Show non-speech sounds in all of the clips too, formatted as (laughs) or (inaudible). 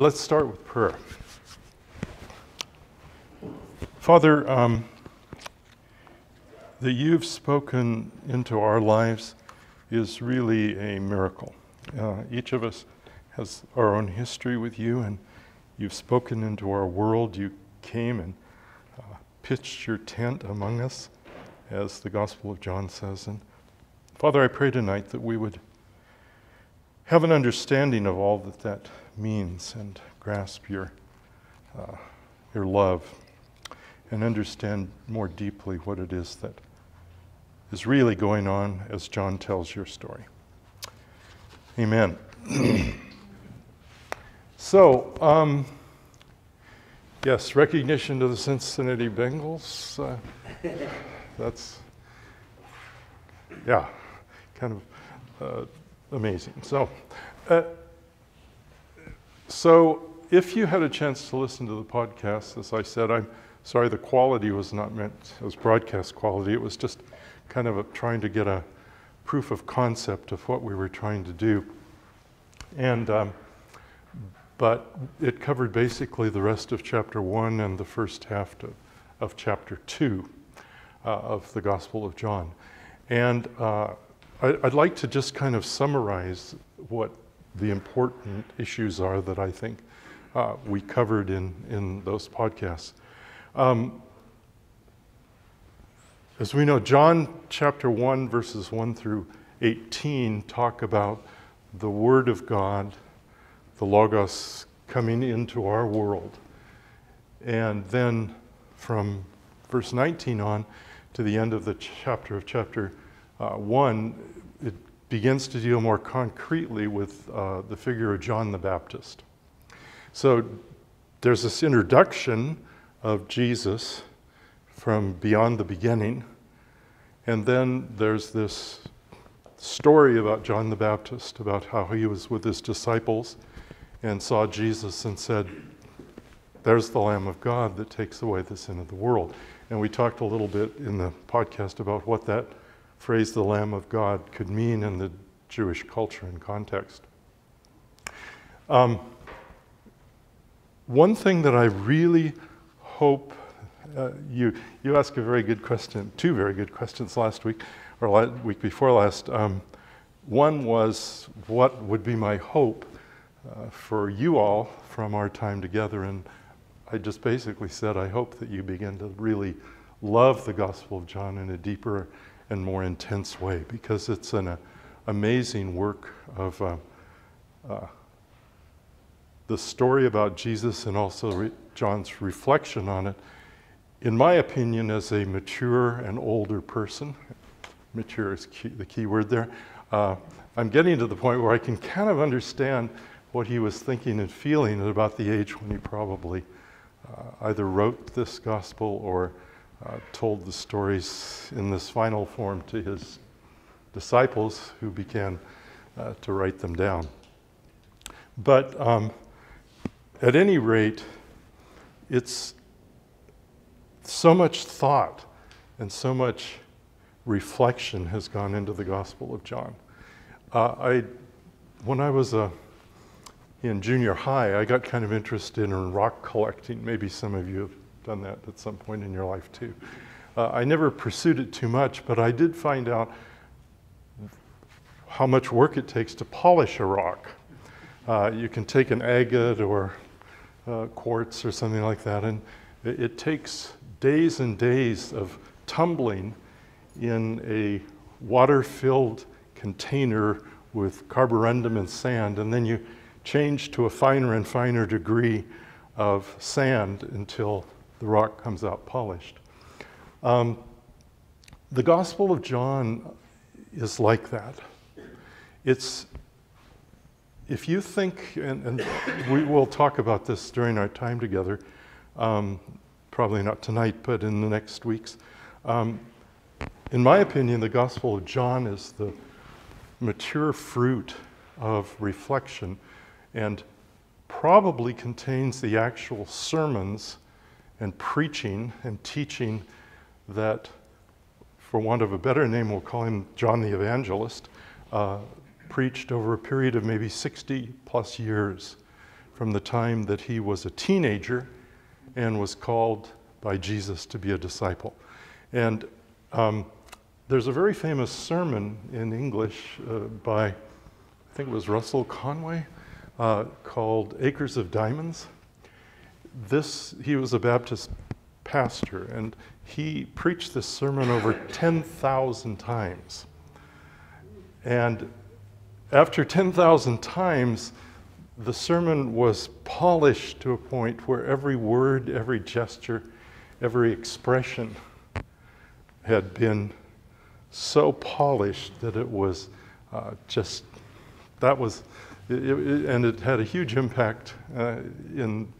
Let's start with prayer. Father, um, that you've spoken into our lives is really a miracle. Uh, each of us has our own history with you, and you've spoken into our world. You came and uh, pitched your tent among us, as the Gospel of John says. And Father, I pray tonight that we would have an understanding of all that that means and grasp your, uh, your love and understand more deeply what it is that is really going on as John tells your story. Amen. (clears throat) so, um, yes, recognition to the Cincinnati Bengals. Uh, that's, yeah, kind of uh, amazing. So, uh, so if you had a chance to listen to the podcast, as I said, I'm sorry the quality was not meant as broadcast quality. It was just kind of a, trying to get a proof of concept of what we were trying to do. And um, but it covered basically the rest of chapter one and the first half to, of chapter two uh, of the Gospel of John. And uh, I, would like to just kind of summarize what the important issues are that I think uh, we covered in, in those podcasts. Um, as we know, John chapter 1, verses 1 through 18 talk about the Word of God, the Logos, coming into our world. And then from verse 19 on to the end of the chapter of chapter uh, 1, it begins to deal more concretely with uh, the figure of John the Baptist. So there's this introduction of Jesus from beyond the beginning, and then there's this story about John the Baptist, about how he was with his disciples and saw Jesus and said, There's the Lamb of God that takes away the sin of the world. And we talked a little bit in the podcast about what that phrase, the Lamb of God, could mean in the Jewish culture and context. Um, one thing that I really hope uh, you, you asked a very good question, two very good questions last week, or la- week before last. Um, one was, what would be my hope uh, for you all from our time together? And I just basically said, I hope that you begin to really love the Gospel of John in a deeper and more intense way because it's an uh, amazing work of uh, uh, the story about Jesus and also re- John's reflection on it. In my opinion, as a mature and older person, mature is key, the key word there, uh, I'm getting to the point where I can kind of understand what he was thinking and feeling at about the age when he probably uh, either wrote this gospel or uh, told the stories in this final form to his disciples who began uh, to write them down. But um, at any rate, it's so much thought and so much reflection has gone into the Gospel of John. Uh, I, when I was uh, in junior high, I got kind of interested in rock collecting. Maybe some of you have done that at some point in your life too. Uh, I never pursued it too much, but I did find out how much work it takes to polish a rock. Uh, you can take an agate or uh, quartz or something like that, and it, it, takes days and days of tumbling in a water filled container with carborundum and sand, and then you change to a finer and finer degree of sand until the rock comes out polished. Um, the Gospel of John is like that. It's, if you think, and, and we will talk about this during our time together, um, probably not tonight, but in the next weeks. Um, in my opinion, the Gospel of John is the mature fruit of reflection and probably contains the actual sermons and preaching and teaching that, for want of a better name, we'll call him John the Evangelist, uh, preached over a period of maybe 60 plus years from the time that he was a teenager and was called by Jesus to be a disciple. And um, there's a very famous sermon in English uh, by, I think it was Russell Conwell, uh, called Acres of Diamonds. This, he was a Baptist pastor, and he preached this sermon over 10,000 times. And after 10,000 times, the sermon was polished to a point where every word, every gesture, every expression had been so polished that it was uh, just, that was, it, it, and it had a huge impact uh, in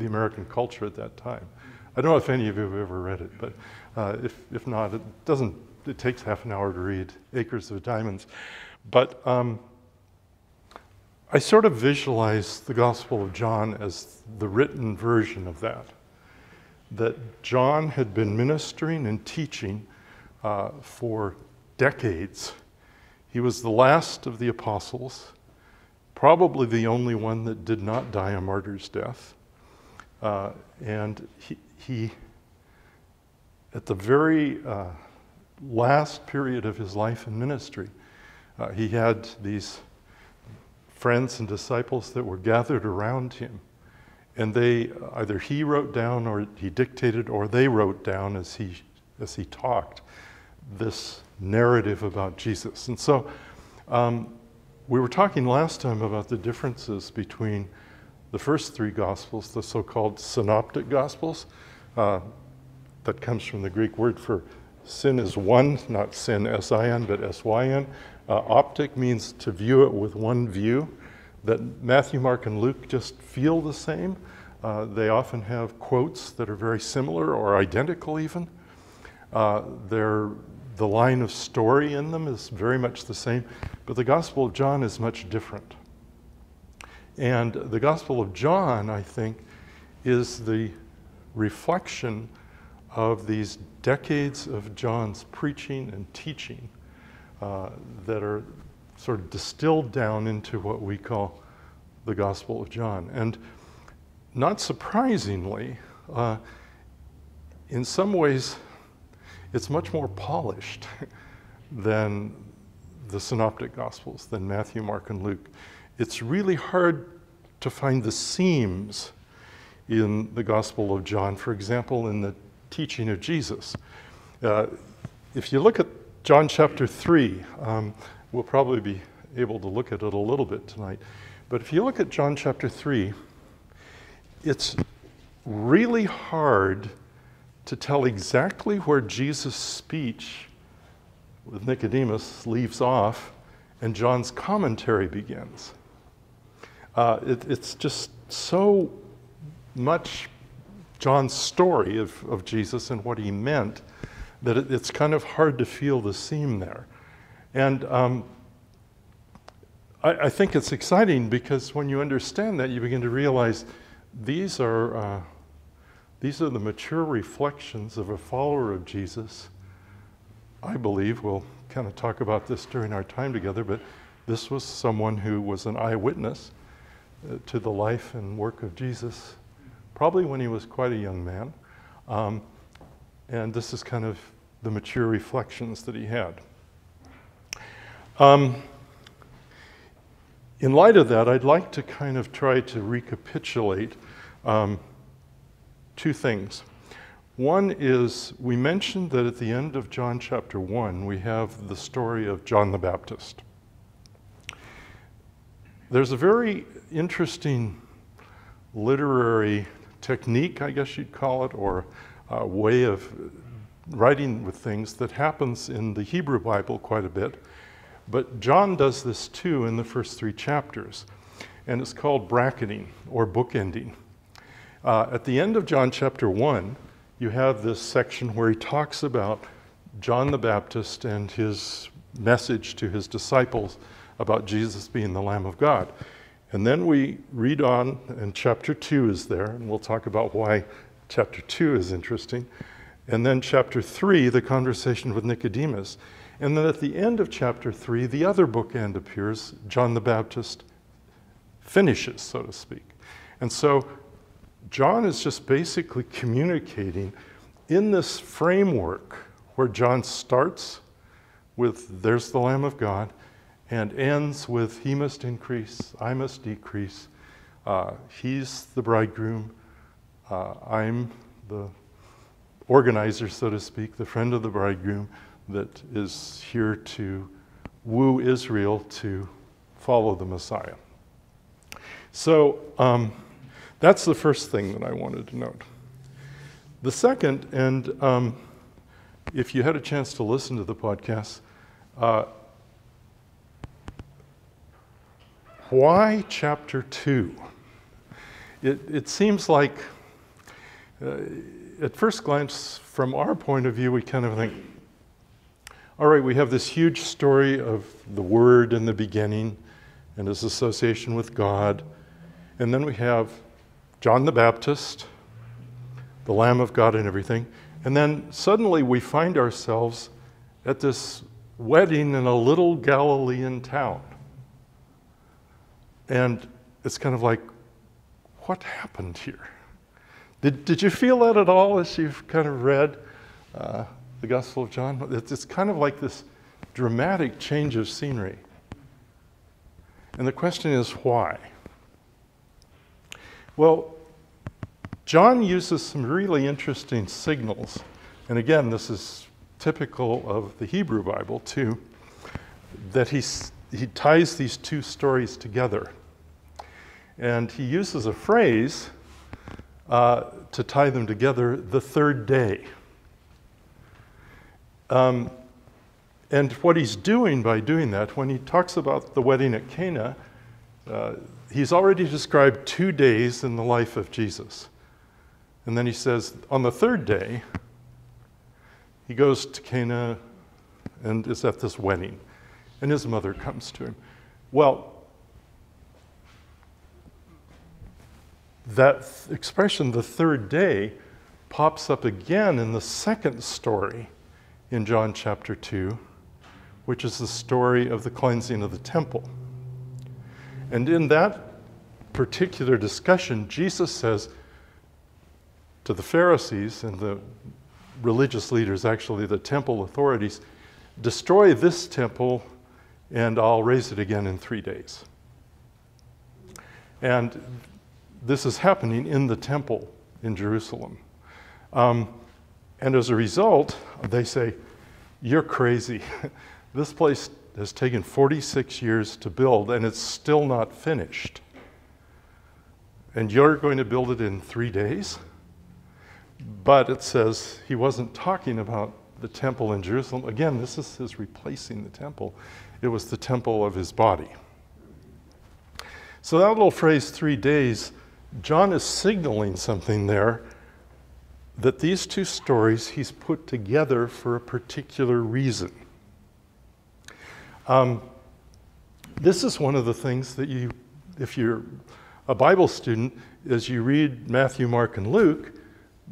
the American culture at that time. I don't know if any of you have ever read it, but uh, if, if not, it doesn't, it takes half an hour to read Acres of Diamonds. But um, I sort of visualize the Gospel of John as the written version of that. That John had been ministering and teaching uh, for decades. He was the last of the apostles, probably the only one that did not die a martyr's death. Uh, and he, he, at the very uh, last period of his life and ministry, uh, he had these friends and disciples that were gathered around him. And they, either he wrote down or he dictated or they wrote down as he, as he talked this narrative about Jesus. And so um, we were talking last time about the differences between the first three Gospels, the so called synoptic Gospels. Uh, that comes from the Greek word for sin is one, not sin S I N, but S Y N. Uh, optic means to view it with one view. That Matthew, Mark, and Luke just feel the same. Uh, they often have quotes that are very similar or identical, even. Uh, the line of story in them is very much the same, but the Gospel of John is much different. And the Gospel of John, I think, is the reflection of these decades of John's preaching and teaching uh, that are sort of distilled down into what we call the Gospel of John. And not surprisingly, uh, in some ways, it's much more polished (laughs) than the Synoptic Gospels, than Matthew, Mark, and Luke. It's really hard to find the seams in the Gospel of John, for example, in the teaching of Jesus. Uh, if you look at John chapter 3, um, we'll probably be able to look at it a little bit tonight. But if you look at John chapter 3, it's really hard to tell exactly where Jesus' speech with Nicodemus leaves off and John's commentary begins. Uh, it, it's just so much John's story of, of Jesus and what he meant that it, it's kind of hard to feel the seam there. And um, I, I, think it's exciting because when you understand that, you begin to realize these are, uh, these are the mature reflections of a follower of Jesus. I believe we'll kind of talk about this during our time together, but this was someone who was an eyewitness to the life and work of Jesus, probably when he was quite a young man. Um, and this is kind of the mature reflections that he had. Um, in light of that, I'd like to kind of try to recapitulate um, two things. One is we mentioned that at the end of John chapter 1, we have the story of John the Baptist. There's a very interesting literary technique, I guess you'd call it, or a way of writing with things that happens in the Hebrew Bible quite a bit. But John does this too in the first three chapters, and it's called bracketing or bookending. Uh, at the end of John chapter 1, you have this section where he talks about John the Baptist and his message to his disciples about Jesus being the Lamb of God. And then we read on, and chapter 2 is there, and we'll talk about why chapter 2 is interesting. And then chapter 3, the conversation with Nicodemus. And then at the end of chapter 3, the other bookend appears. John the Baptist finishes, so to speak. And so John is just basically communicating in this framework where John starts with, There's the Lamb of God, and ends with, He must increase, I must decrease. Uh, he's the bridegroom, uh, I'm the organizer, so to speak, the friend of the bridegroom that is here to woo Israel to follow the Messiah. So um, that's the first thing that I wanted to note. The second, and um, if you had a chance to listen to the podcast, uh, why chapter 2? It, it seems like, uh, at first glance, from our point of view, we kind of think, all right, we have this huge story of the Word in the beginning and his association with God. And then we have John the Baptist, the Lamb of God, and everything. And then suddenly we find ourselves at this wedding in a little Galilean town. And it's kind of like, what happened here? Did, did you feel that at all as you've kind of read uh, the Gospel of John? It's, it's kind of like this dramatic change of scenery. And the question is, why? Well, John uses some really interesting signals. And again, this is typical of the Hebrew Bible, too, that he's, he ties these two stories together. And he uses a phrase uh, to tie them together the third day. Um, and what he's doing by doing that, when he talks about the wedding at Cana, uh, he's already described two days in the life of Jesus. And then he says, on the third day, he goes to Cana and is at this wedding, and his mother comes to him. Well, that expression, the third day, pops up again in the second story in John chapter 2, which is the story of the cleansing of the temple. And in that particular discussion, Jesus says to the Pharisees and the religious leaders, actually the temple authorities, destroy this temple and I'll raise it again in three days. And this is happening in the temple in Jerusalem. Um, and as a result, they say, You're crazy. (laughs) this place has taken 46 years to build and it's still not finished. And you're going to build it in three days? But it says he wasn't talking about the temple in Jerusalem. Again, this is his replacing the temple. It was the temple of his body. So that little phrase, three days, John is signaling something there that these two stories he's put together for a particular reason. Um, this is one of the things that you, if you're a Bible student, as you read Matthew, Mark, and Luke,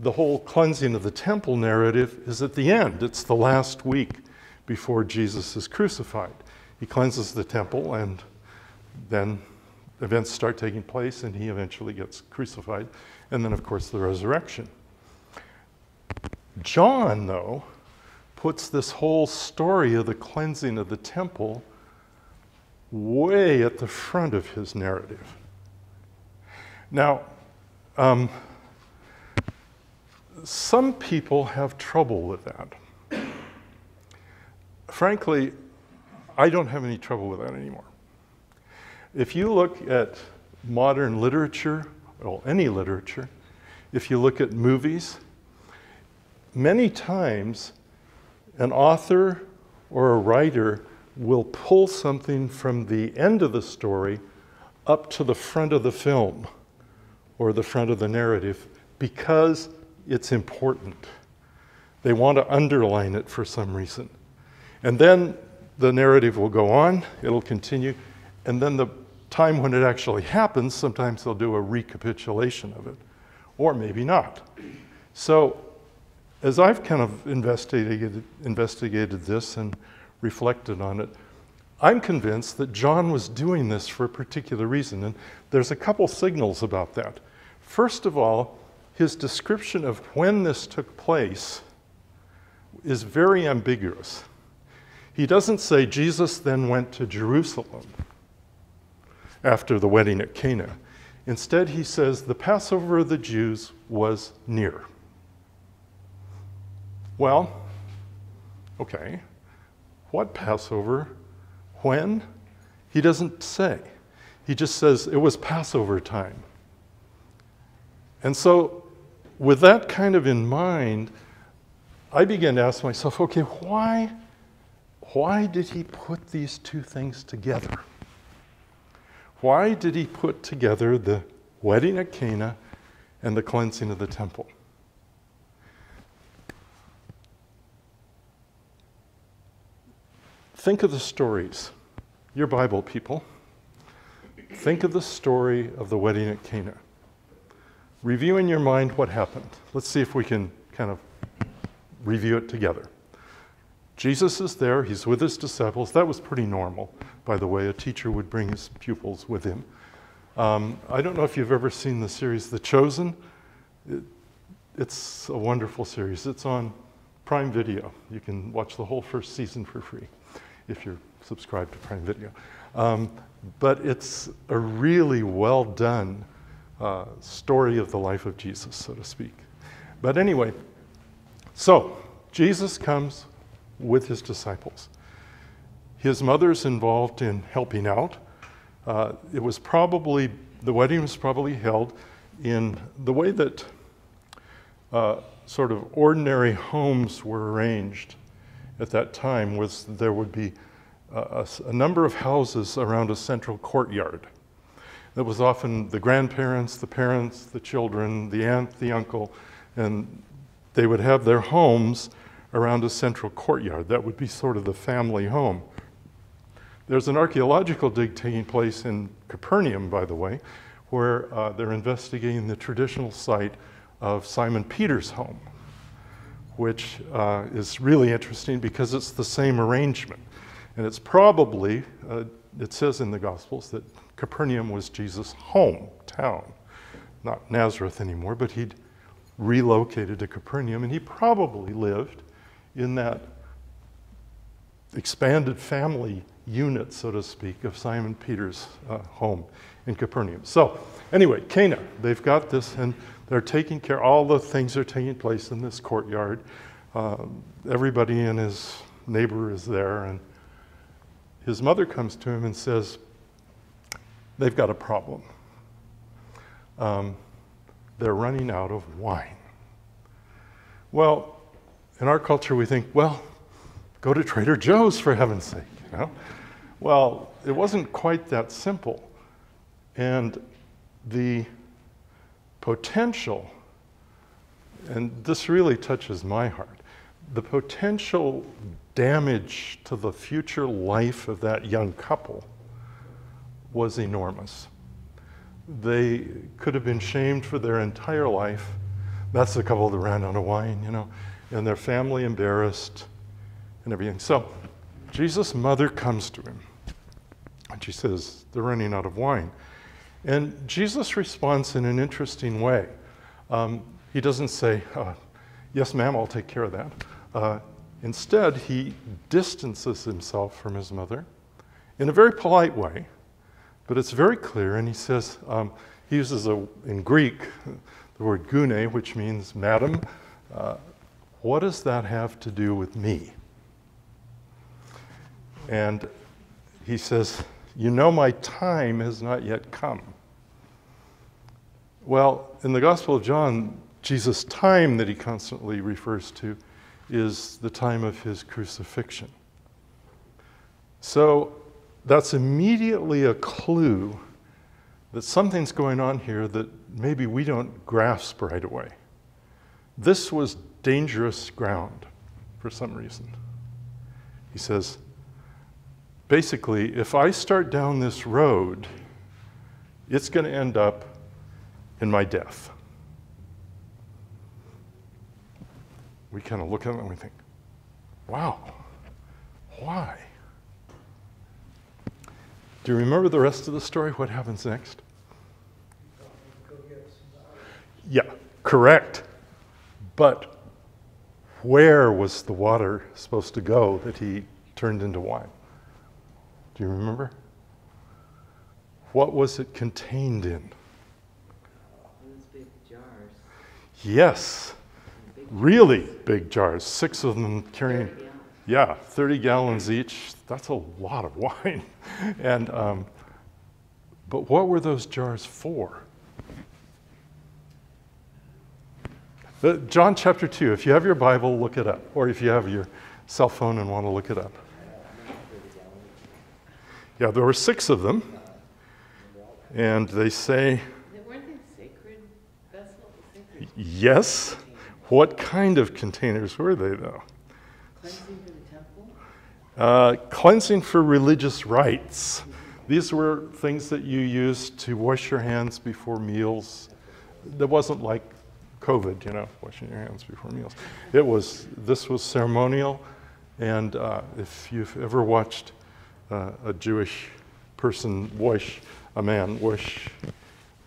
the whole cleansing of the temple narrative is at the end. It's the last week before Jesus is crucified. He cleanses the temple, and then events start taking place, and he eventually gets crucified. And then, of course, the resurrection. John, though, puts this whole story of the cleansing of the temple way at the front of his narrative. Now, um, some people have trouble with that. Frankly, I don't have any trouble with that anymore. If you look at modern literature, well, any literature, if you look at movies, many times an author or a writer will pull something from the end of the story up to the front of the film or the front of the narrative because it's important. They want to underline it for some reason. And then the narrative will go on, it'll continue, and then the time when it actually happens, sometimes they'll do a recapitulation of it, or maybe not. So as I've kind of investigated, investigated this and reflected on it, I'm convinced that John was doing this for a particular reason, and there's a couple signals about that. First of all, his description of when this took place is very ambiguous. He doesn't say Jesus then went to Jerusalem after the wedding at Cana. Instead, he says the Passover of the Jews was near. Well, okay, what Passover? When? He doesn't say. He just says it was Passover time. And so, with that kind of in mind, I began to ask myself okay, why, why did he put these two things together? Why did he put together the wedding at Cana and the cleansing of the temple? Think of the stories. Your Bible people. Think of the story of the wedding at Cana. Review in your mind what happened. Let's see if we can kind of review it together. Jesus is there, he's with his disciples. That was pretty normal, by the way. A teacher would bring his pupils with him. Um, I don't know if you've ever seen the series The Chosen. It, it's a wonderful series. It's on Prime Video. You can watch the whole first season for free if you're subscribed to Prime Video. Um, but it's a really well done uh, story of the life of Jesus, so to speak. But anyway, so Jesus comes with his disciples. His mother's involved in helping out. Uh, it was probably, the wedding was probably held in the way that uh, sort of ordinary homes were arranged at that time was there would be a, a, number of houses around a central courtyard. That was often the grandparents, the parents, the children, the aunt, the uncle, and they would have their homes around a central courtyard. That would be sort of the family home. There's an archaeological dig taking place in Capernaum, by the way, where uh, they're investigating the traditional site of Simon Peter's home, which uh, is really interesting because it's the same arrangement. And it's probably, uh, it says in the Gospels that Capernaum was Jesus' hometown, not Nazareth anymore, but he'd relocated to Capernaum, and he probably lived in that expanded family unit, so to speak, of Simon Peter's uh, home in Capernaum. So, anyway, Cana, they've got this, and they're taking care, all the things are taking place in this courtyard. Uh, everybody and his neighbor is there, and his mother comes to him and says, They've got a problem. Um, they're running out of wine. Well, in our culture, we think, well, go to Trader Joe's for heaven's sake, you know? Well, it wasn't quite that simple. And the potential, and this really touches my heart, the potential damage to the future life of that young couple was enormous. They could have been shamed for their entire life. That's the couple that ran out of wine, you know, and their family embarrassed and everything. So Jesus' mother comes to him and she says, They're running out of wine. And Jesus responds in an interesting way. Um, he doesn't say, uh, Yes, ma'am, I'll take care of that. Uh, instead, he distances himself from his mother in a very polite way but it's very clear, and he says, um, he uses a, in Greek the word gune, which means madam. Uh, what does that have to do with me? And he says, You know, my time has not yet come. Well, in the Gospel of John, Jesus' time that he constantly refers to is the time of his crucifixion. So that's immediately a clue that something's going on here that maybe we don't grasp right away. This was dangerous ground for some reason. He says, basically, if I start down this road, it's going to end up in my death. We kind of look at it and we think, wow, why? Do you remember the rest of the story? What happens next? Yeah, correct. But where was the water supposed to go that he turned into wine? Do you remember? What was it contained in? Those big jars. Yes, really big jars, six of them carrying, yeah, 30 gallons each. That's a lot of (laughs) wine. And, um, but what were those jars for? The, John chapter 2, if you have your Bible, look it up. Or if you have your cell phone and want to look it up. Yeah, there were six of them. And they say, They weren't they sacred vessels? Sacred yes. What kind of containers were they, though? cleansing for the temple? Uh, cleansing for religious rites. These were things that you used to wash your hands before meals. That wasn't like COVID, you know, washing your hands before meals. It was, this was ceremonial. And uh, if you've ever watched uh, a Jewish person wash, a man wash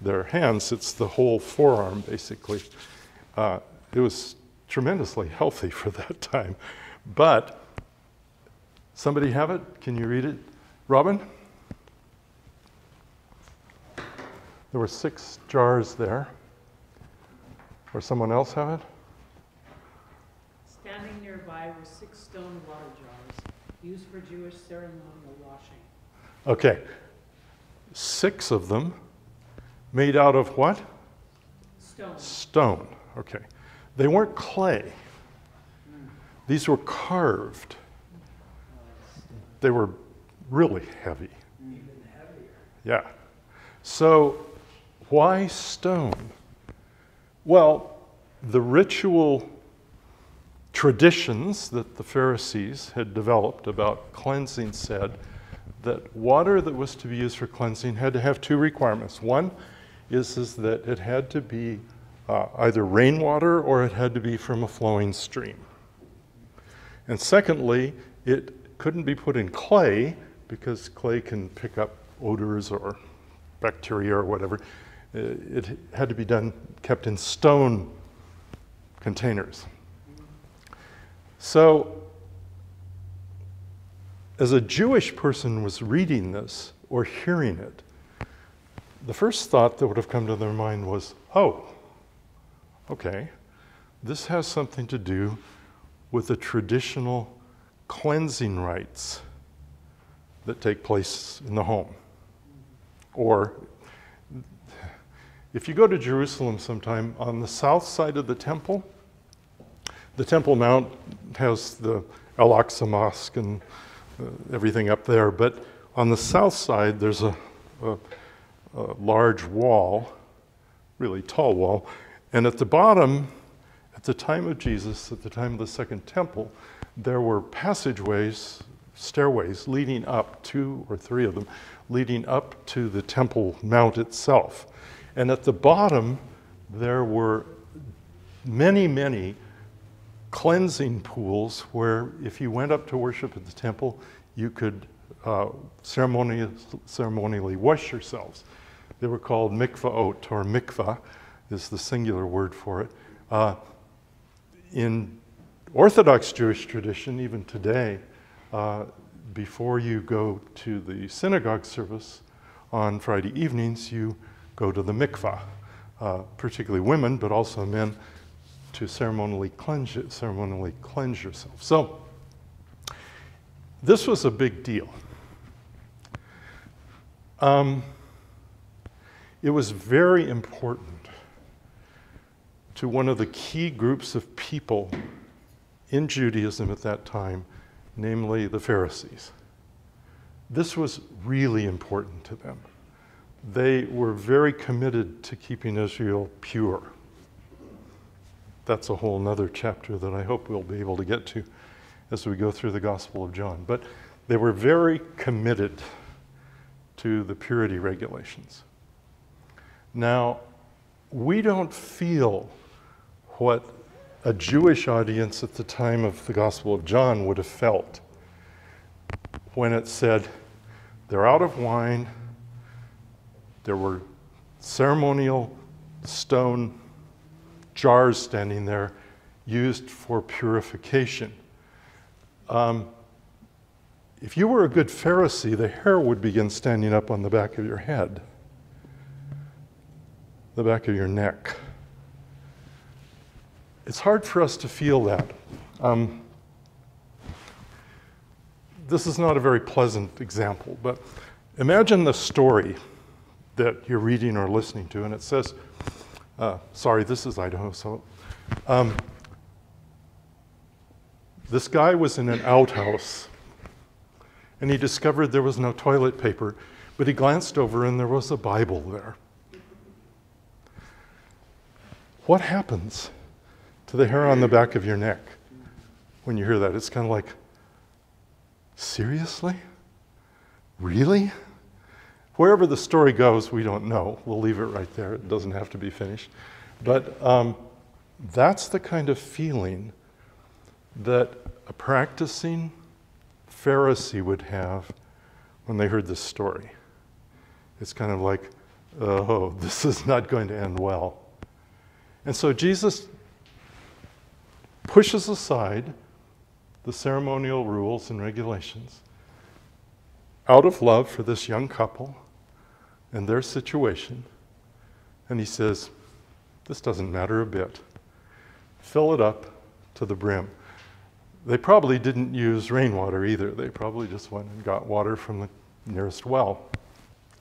their hands, it's the whole forearm basically. Uh, it was tremendously healthy (laughs) for that time. But Somebody have it? Can you read it? Robin? There were six jars there. Or someone else have it? Standing nearby were six stone water jars used for Jewish ceremonial. Okay. Six of them made out of what? Stone. Stone. Okay. They weren't clay. These were carved. They were really heavy. Even Yeah. So, why stone? Well, the ritual traditions that the Pharisees had developed about cleansing said that water that was to be used for cleansing had to have two requirements. One is, is that it had to be uh, either rainwater or it had to be from a flowing stream. And secondly, it couldn't be put in clay because clay can pick up odors or bacteria or whatever. Uh, It had to be done, kept in stone containers. So, as a Jewish person was reading this or hearing it, the first thought that would have come to their mind was, oh, okay, this has something to do with the traditional cleansing rites that take place in the home. Or if you go to Jerusalem sometime, on the south side of the temple, the Temple Mount has the Al Aqsa Mosque and Uh, everything up there, but on the south side, there's a, a, a large wall, really tall wall, and at the bottom, at the time of Jesus, at the time of the Second Temple, there were passageways, stairways leading up, two or three of them, leading up to the Temple Mount itself. And at the bottom, there were many, many cleansing pools where if you went up to worship at the temple, you could uh, ceremonially, ceremonially wash yourselves. They were called mikvaot, or mikvah is the singular word for it. Uh, in Orthodox Jewish tradition, even today, uh, before you go to the synagogue service on Friday evenings, you go to the mikvah, uh, particularly women, but also men, to ceremonially cleanse, ceremonially cleanse yourself. So, this was a big deal. Um, it was very important to one of the key groups of people in Judaism at that time, namely the Pharisees. This was really important to them. They were very committed to keeping Israel pure. That's a whole other chapter that I hope we'll be able to get to as we go through the Gospel of John. But they were very committed to the purity regulations. Now, we don't feel what a Jewish audience at the time of the Gospel of John would have felt when it said, they're out of wine. There were ceremonial stone jars standing there used for purification. Um, if you were a good Pharisee, the hair would begin standing up on the back of your head, the back of your neck. It's hard for us to feel that. Um, this is not a very pleasant example, but imagine the story that you're reading or listening to, and it says, uh, sorry, this is Idaho, so. Um, this guy was in an outhouse and he discovered there was no toilet paper, but he glanced over and there was a Bible there. What happens to the hair on the back of your neck when you hear that? It's kind of like, seriously? Really? Wherever the story goes, we don't know. We'll leave it right there. It doesn't have to be finished. But um, that's the kind of feeling that a practicing Pharisee would have when they heard this story. It's kind of like, oh, (laughs) this is not going to end well. And so Jesus pushes aside the ceremonial rules and regulations out of love for this young couple and their situation. And he says, This doesn't matter a bit. Fill it up to the brim. They probably didn't use rainwater either. They probably just went and got water from the nearest well.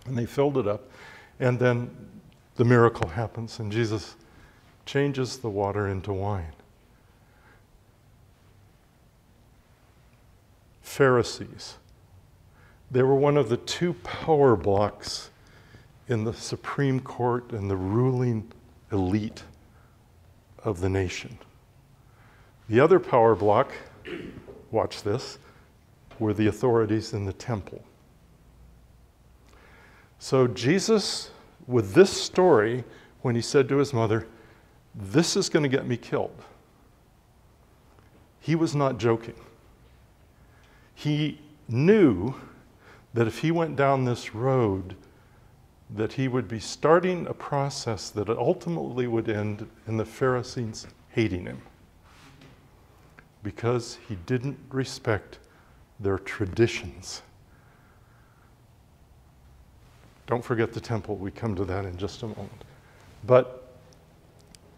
And they filled it up. And then the miracle happens, and Jesus changes the water into wine. Pharisees. They were one of the two power blocks in the Supreme Court and the ruling elite of the nation. The other power block, watch this, were the authorities in the temple. So, Jesus, with this story, when he said to his mother, This is going to get me killed, he was not joking. He knew that if he went down this road, that he would be starting a process that ultimately would end in the Pharisees hating him because he didn't respect their traditions. Don't forget the temple. We come to that in just a moment. But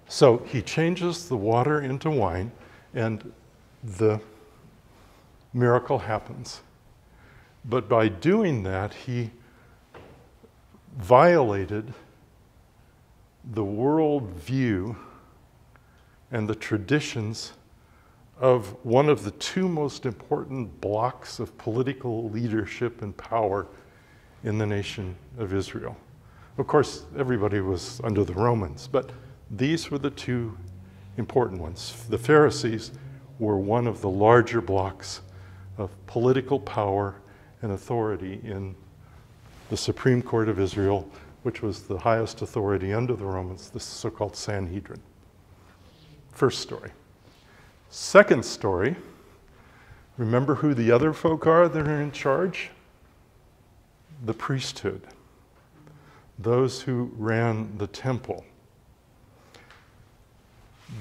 so he changes the water into wine, and the miracle happens. But by doing that, he violated the world view and the traditions of one of the two most important blocks of political leadership and power in the nation of Israel. Of course, everybody was under the Romans, but these were the two important ones. The Pharisees were one of the larger blocks of political power and authority in the Supreme Court of Israel, which was the highest authority under the Romans, the so called Sanhedrin. First story. Second story remember who the other folk are that are in charge? The priesthood, those who ran the temple.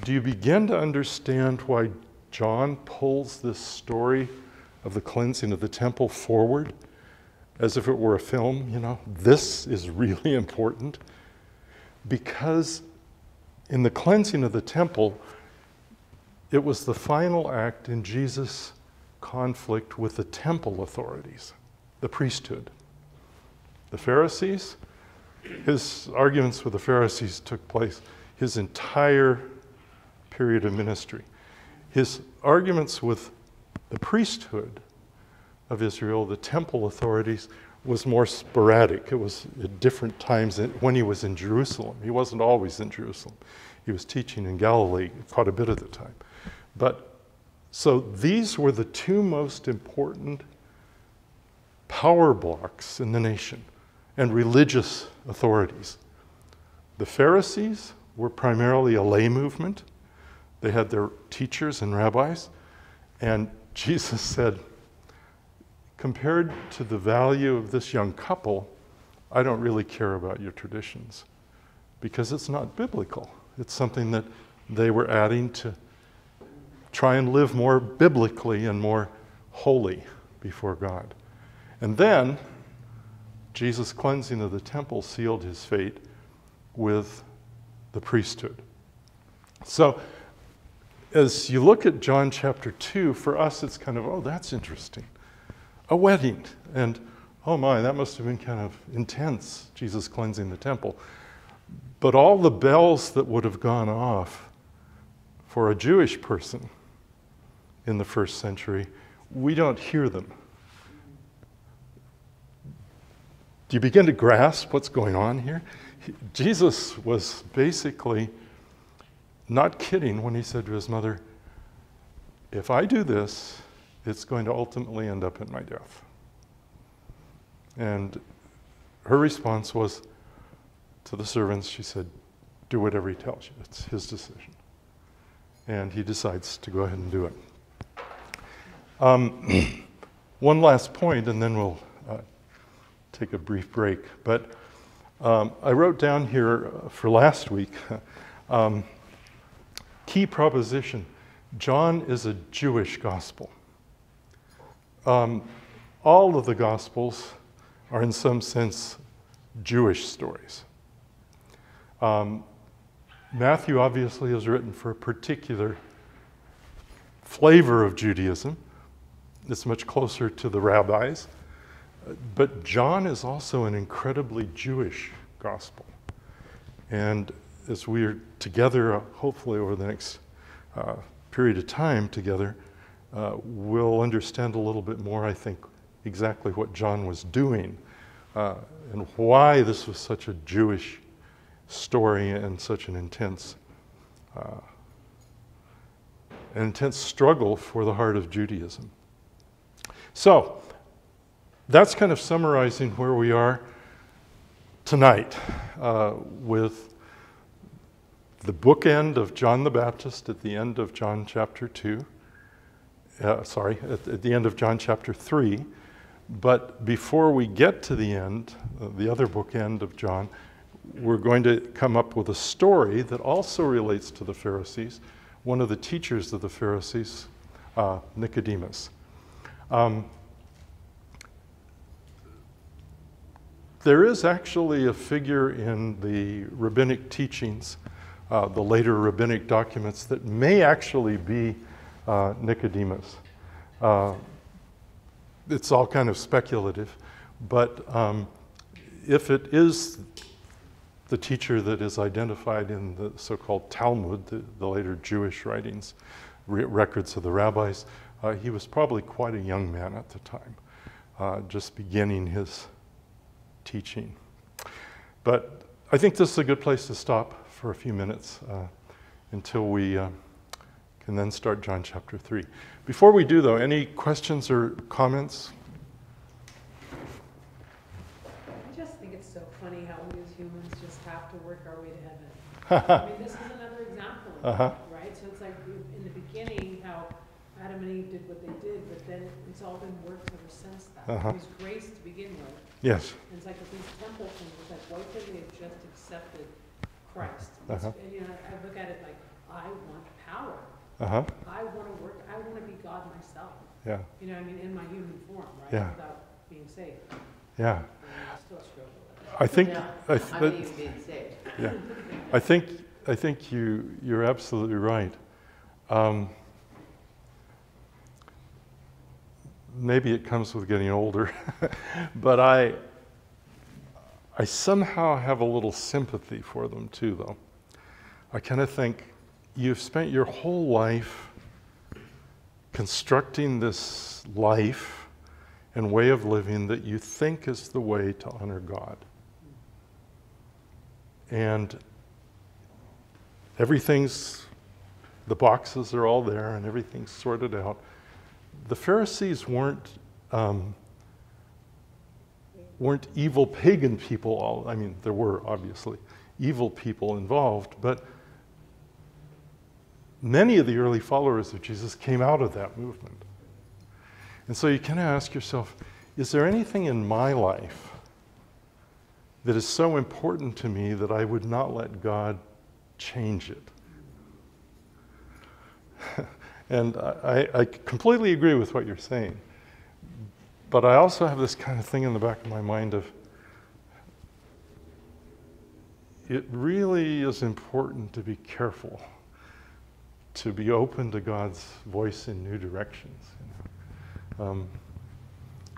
Do you begin to understand why John pulls this story of the cleansing of the temple forward? As if it were a film, you know, this is really (laughs) important because in the cleansing of the temple, it was the final act in Jesus' conflict with the temple authorities, the priesthood. The Pharisees, his arguments with the Pharisees took place his entire period of ministry. His arguments with the priesthood of Israel, the temple authorities, was more sporadic. It was at different times when he was in Jerusalem. He wasn't always in Jerusalem. He was teaching in Galilee quite a bit of the time. But so these were the two most important power blocks in the nation and religious authorities. The Pharisees were primarily a lay movement. They had their teachers and rabbis. And (laughs) Jesus said, compared to the value of this young couple, I don't really care about your traditions because it's not biblical. It's something that they were adding to try and live more biblically and more holy before God. And then Jesus' cleansing of the temple sealed his fate with the priesthood. So, as you look at John chapter 2, for us it's kind of, oh, that's interesting. A wedding. And oh my, that must have been kind of intense, Jesus cleansing the temple. But all the bells that would have gone off for a Jewish person in the first century, we don't hear them. Do you begin to grasp what's going on here? Jesus was basically not kidding when he said to his mother, If I do this, it's going to ultimately end up in my death. And her response was to the servants, she said, Do whatever he tells you. It's his decision. And he decides to go ahead and do it. Um, (clears throat) one last point, and then we'll uh, take a brief break. But um, I wrote down here uh, for last week (laughs) um, key proposition John is a Jewish gospel. Um, all of the gospels are, in some sense, Jewish stories. Um, Matthew obviously is written for a particular flavor of Judaism. It's much closer to the rabbis. But John is also an incredibly Jewish gospel. And as we are together, uh, hopefully over the next uh, period of time together, uh, we'll understand a little bit more, I think, exactly what John was doing uh, and why this was such a Jewish story and such an intense, uh, an intense struggle for the heart of Judaism. So, that's kind of summarizing where we are tonight uh, with the bookend of John the Baptist at the end of John chapter 2. Uh, sorry, at, at, the end of John chapter 3. But before we get to the end, uh, the other book end of John, we're going to come up with a story that also relates to the Pharisees, one of the teachers of the Pharisees, uh, Nicodemus. Um, there is actually a figure in the rabbinic teachings, uh, the later rabbinic documents, that may actually be uh, Nicodemus. Uh, it's all kind of speculative, but um, if it is the teacher that is identified in the so called Talmud, the, the, later Jewish writings, re- records of the rabbis, uh, he was probably quite a young man at the time, uh, just beginning his teaching. But I think this is a good place to stop for a few minutes uh, until we uh, can then start John chapter 3. Before we do, though, any questions or comments? I just think it's so funny how we as humans just have to work our way to heaven. (laughs) I mean, this is another example Uh-huh. right? So it's like in the beginning, how Adam and Eve did what they did, but then it's all been worked ever since that. Uh-huh. It was grace to begin with. Yes. And it's like with these temple things, it's like, why couldn't they have just accepted Christ? Uh-huh. And, you know, I look at it like, I want power. Uh huh. I want to work, I want to be God myself. Yeah. You know, what I mean, in my human form, right? Yeah. Without being saved. Yeah. And I still struggle. I think. Yeah, I, th- I that- mean, being saved. (laughs) yeah. I think. I think you. You're absolutely right. Um, maybe it comes with getting older, (laughs) but I. I somehow have a little sympathy for them too, though. I kind of think you've spent your whole life constructing this life and way of living that you think is the way to honor God. And everything's, the boxes are all there and everything's sorted out. The Pharisees weren't. Um, weren't evil pagan people all i mean there were obviously evil people involved but many of the early followers of jesus came out of that movement And so you kind of ask yourself is there anything in my life that is so important to me that I would not let God change it? (laughs) and I, I completely agree with what you're saying. But I also have this kind of thing in the back of my mind of it really is important to be careful, to be open to God's voice in new directions. You know? um,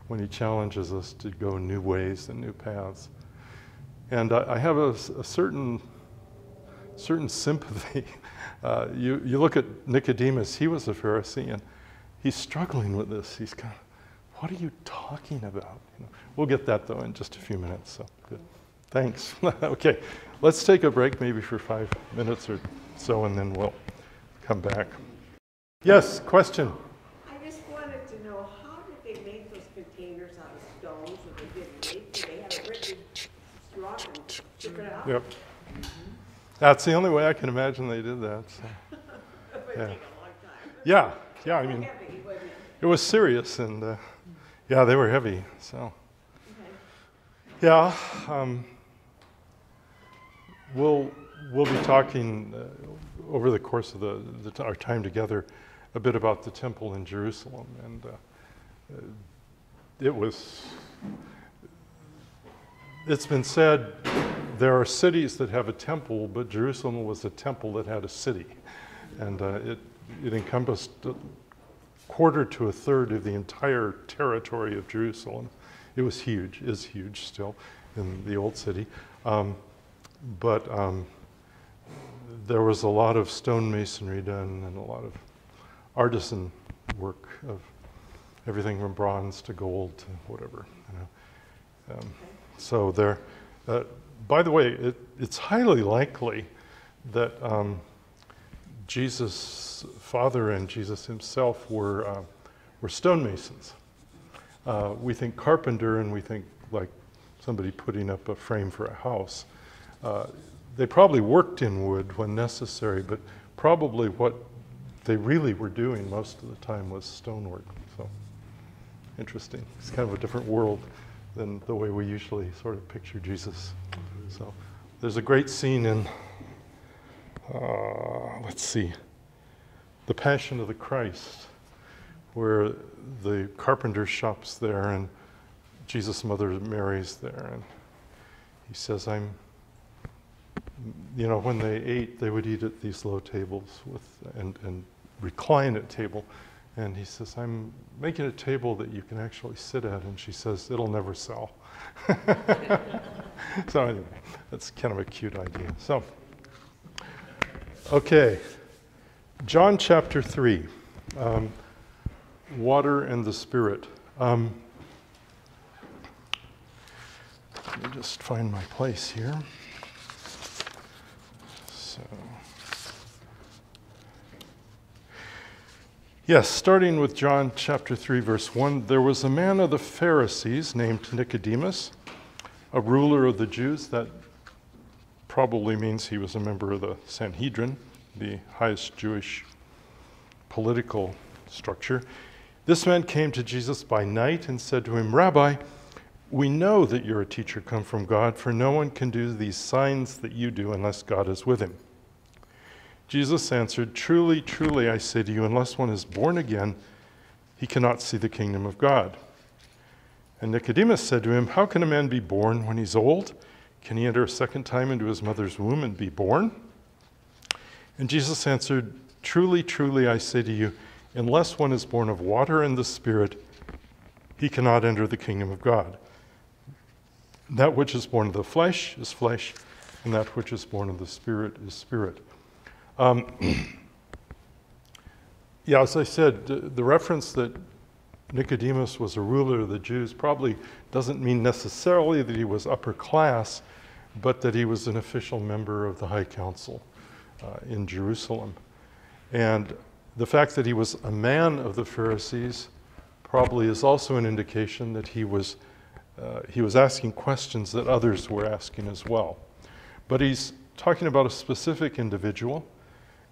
when He challenges us to go new ways and new paths. And I, I have a, a, certain, certain sympathy. (laughs) Uh, you, you look at Nicodemus, he was a Pharisee, and he's struggling with this. He's kind of, what are you talking about? You know, we'll get that though in just a few minutes. So good. Thanks. (laughs) okay, let's take a break maybe for five minutes or so, and then we'll come back. Yes, question. I just wanted to know how did they make those containers out of stones or they didn't make? Did they have a written straw and chip it out? Yep. That's the only way I can imagine they did that. So. (laughs) Yeah. take a long time. Yeah, yeah. I mean, Heavy, it? it was serious, and uh, yeah, they were heavy. So. Okay. Yeah, um, we'll we'll be talking uh, over the course of the, the our time together a bit about the temple in Jerusalem, and uh, uh, it was. It's been said there are cities that have a temple, but Jerusalem was a temple that had a city, and uh, it it encompassed a quarter to a third of the entire territory of Jerusalem. It was huge, is huge still in the old city. Um, but um, there was a lot of stonemasonry done and a lot of artisan work of everything from bronze to gold to whatever. You know. um, so there, uh, by the way, it, it's highly likely that um, Jesus' father and Jesus himself were, uh, were stonemasons. Uh, we think carpenter and we think like somebody putting up a frame for a house. They probably worked in wood when necessary, but probably what they really were doing most of the time was stonework. So interesting. It's kind of a different world than the way we usually sort of picture Jesus. So there's a great scene in, uh, let's see, The Passion of the Christ, where the carpenter shop's there and Jesus' mother Mary's there, and he says, I'm, you know, when they ate, they would eat at these low tables with, and, and recline at table. And he says, I'm making a table that you can actually sit at. And she says, it'll never sell. (laughs) so, anyway, that's kind of a cute idea. So, okay, John chapter 3 um, water and the Spirit. Um, let me just find my place here. So. Yes, starting with John chapter 3, verse 1, there was a man of the Pharisees named Nicodemus, a ruler of the Jews. That probably means he was a member of the Sanhedrin, the highest Jewish political structure. This man came to Jesus by night and said to him, Rabbi, we know that you're a teacher come from God, for no one can do these signs that you do unless God is with him. Jesus answered, Truly, truly, I say to you, unless one is born again, he cannot see the kingdom of God. And Nicodemus said to him, How can a man be born when he's old? Can he enter a second time into his mother's womb and be born? And Jesus answered, Truly, truly, I say to you, unless one is born of water and the Spirit, he cannot enter the kingdom of God. That which is born of the flesh is flesh, and that which is born of the Spirit is spirit. Um, (clears throat) yeah, as I said, the, reference that Nicodemus was a ruler of the Jews probably doesn't mean necessarily that he was upper class, but that he was an official member of the High Council uh, in Jerusalem. And the fact that he was a man of the Pharisees probably is also an indication that he was, uh, he was asking questions that others were asking as well. But he's talking about a specific individual,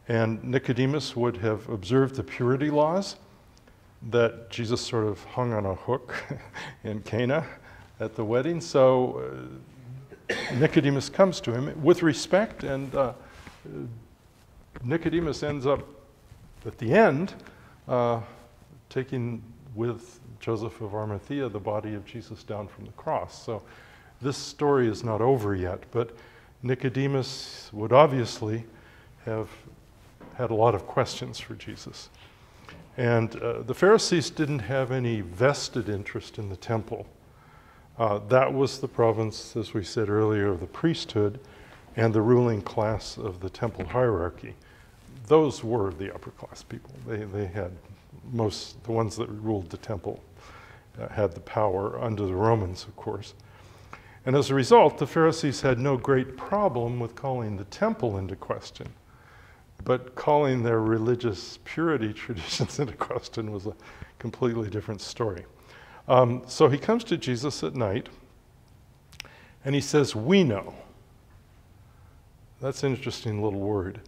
and Nicodemus would have observed the purity laws. that Jesus sort of hung on a hook (laughs) in Cana at the wedding. So uh, Nicodemus comes to him with respect, and uh, Nicodemus ends up at the end uh, taking with Joseph of Arimathea the body of Jesus down from the cross. So this story is not over yet, but Nicodemus would obviously have had a lot of questions for Jesus. And uh, the Pharisees didn't have any vested interest in the temple. Uh, that was the province, as we said earlier, of the priesthood and the ruling class of the temple hierarchy. Those were the upper class people. They, they had most, the ones that ruled the temple uh, had the power under the Romans, of course. And as a result, the Pharisees had no great problem with calling the temple into question. But calling their religious purity (laughs) traditions into question was a completely different story. Um, so he comes to Jesus at night and he says, We know. That's an interesting little word.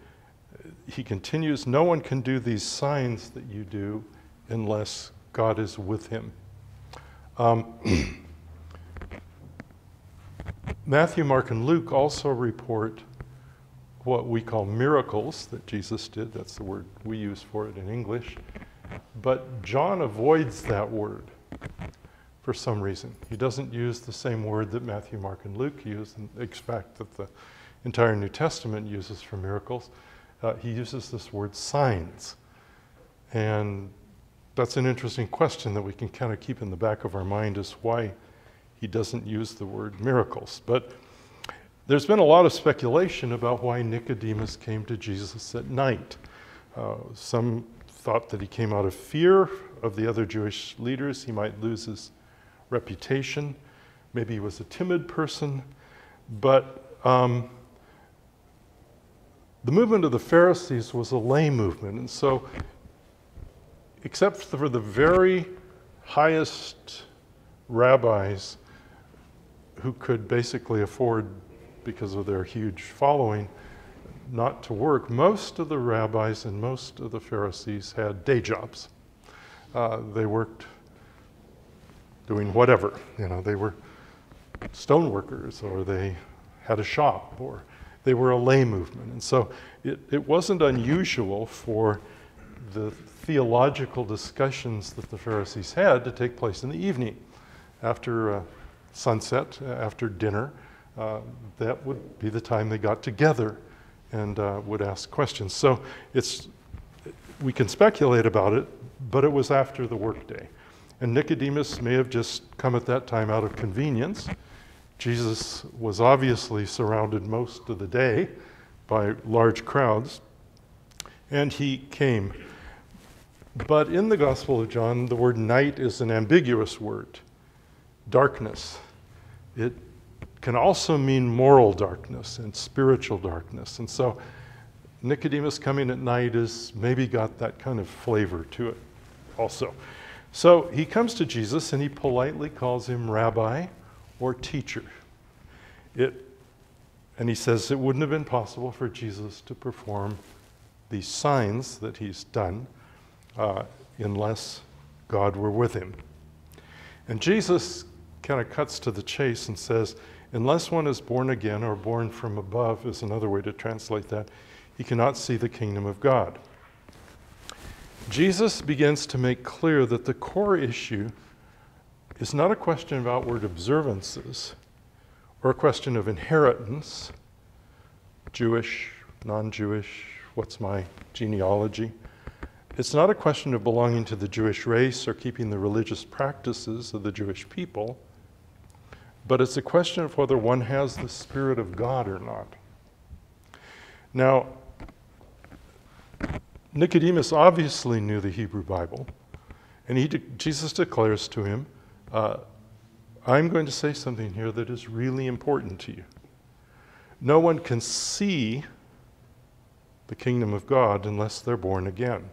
He continues, No one can do these signs that you do unless God is with him. Um, (clears throat) Matthew, Mark, and Luke also report what we call miracles that Jesus did. That's the word we use for it in English. But John avoids that word for some reason. He doesn't use the same word that Matthew, Mark, and Luke use and expect that the entire New Testament uses for miracles. Uh, he uses this word signs. And that's an interesting question that we can kind of keep in the back of our mind is why he doesn't use the word miracles. But there's been a lot of speculation about why Nicodemus came to Jesus at night. Uh, some thought that he came out of fear of the other Jewish leaders. He might lose his reputation. Maybe he was a timid person. But um, the movement of the Pharisees was a lay movement. And so, except for the very highest rabbis who could basically afford because of their huge following, not to work, most of the rabbis and most of the Pharisees had day jobs. Uh, they worked doing whatever. You know, they were stone workers or they had a shop or they were a lay movement. And so it, it wasn't unusual for the theological discussions that the Pharisees had to take place in the evening after uh, sunset, after dinner uh, that would be the time they got together and uh, would ask questions. So it's, we can speculate about it, but it was after the workday. And Nicodemus may have just come at that time out of convenience. Jesus was obviously surrounded most of the day by large crowds, and he came. But in the Gospel of John, the word night is an ambiguous word darkness. It can also mean moral darkness and spiritual darkness. And so Nicodemus coming at night is maybe got that kind of flavor to it also. So he comes to Jesus and he politely calls him rabbi or teacher. It, and he says it wouldn't have been possible for Jesus to perform these signs that he's done uh, unless God were with him. And Jesus kind of cuts to the chase and says, Unless one is born again or born from above, is another way to translate that, he cannot see the kingdom of God. Jesus begins to make clear that the core issue is not a question of outward observances or a question of inheritance, Jewish, non Jewish, what's my genealogy. It's not a question of belonging to the Jewish race or keeping the religious practices of the Jewish people but it's a question of whether one has the Spirit of God or not. Now, Nicodemus obviously knew the Hebrew Bible, and he de- Jesus declares to him, uh, I'm going to say something here that is really important to you. No one can see the kingdom of God unless they're born again.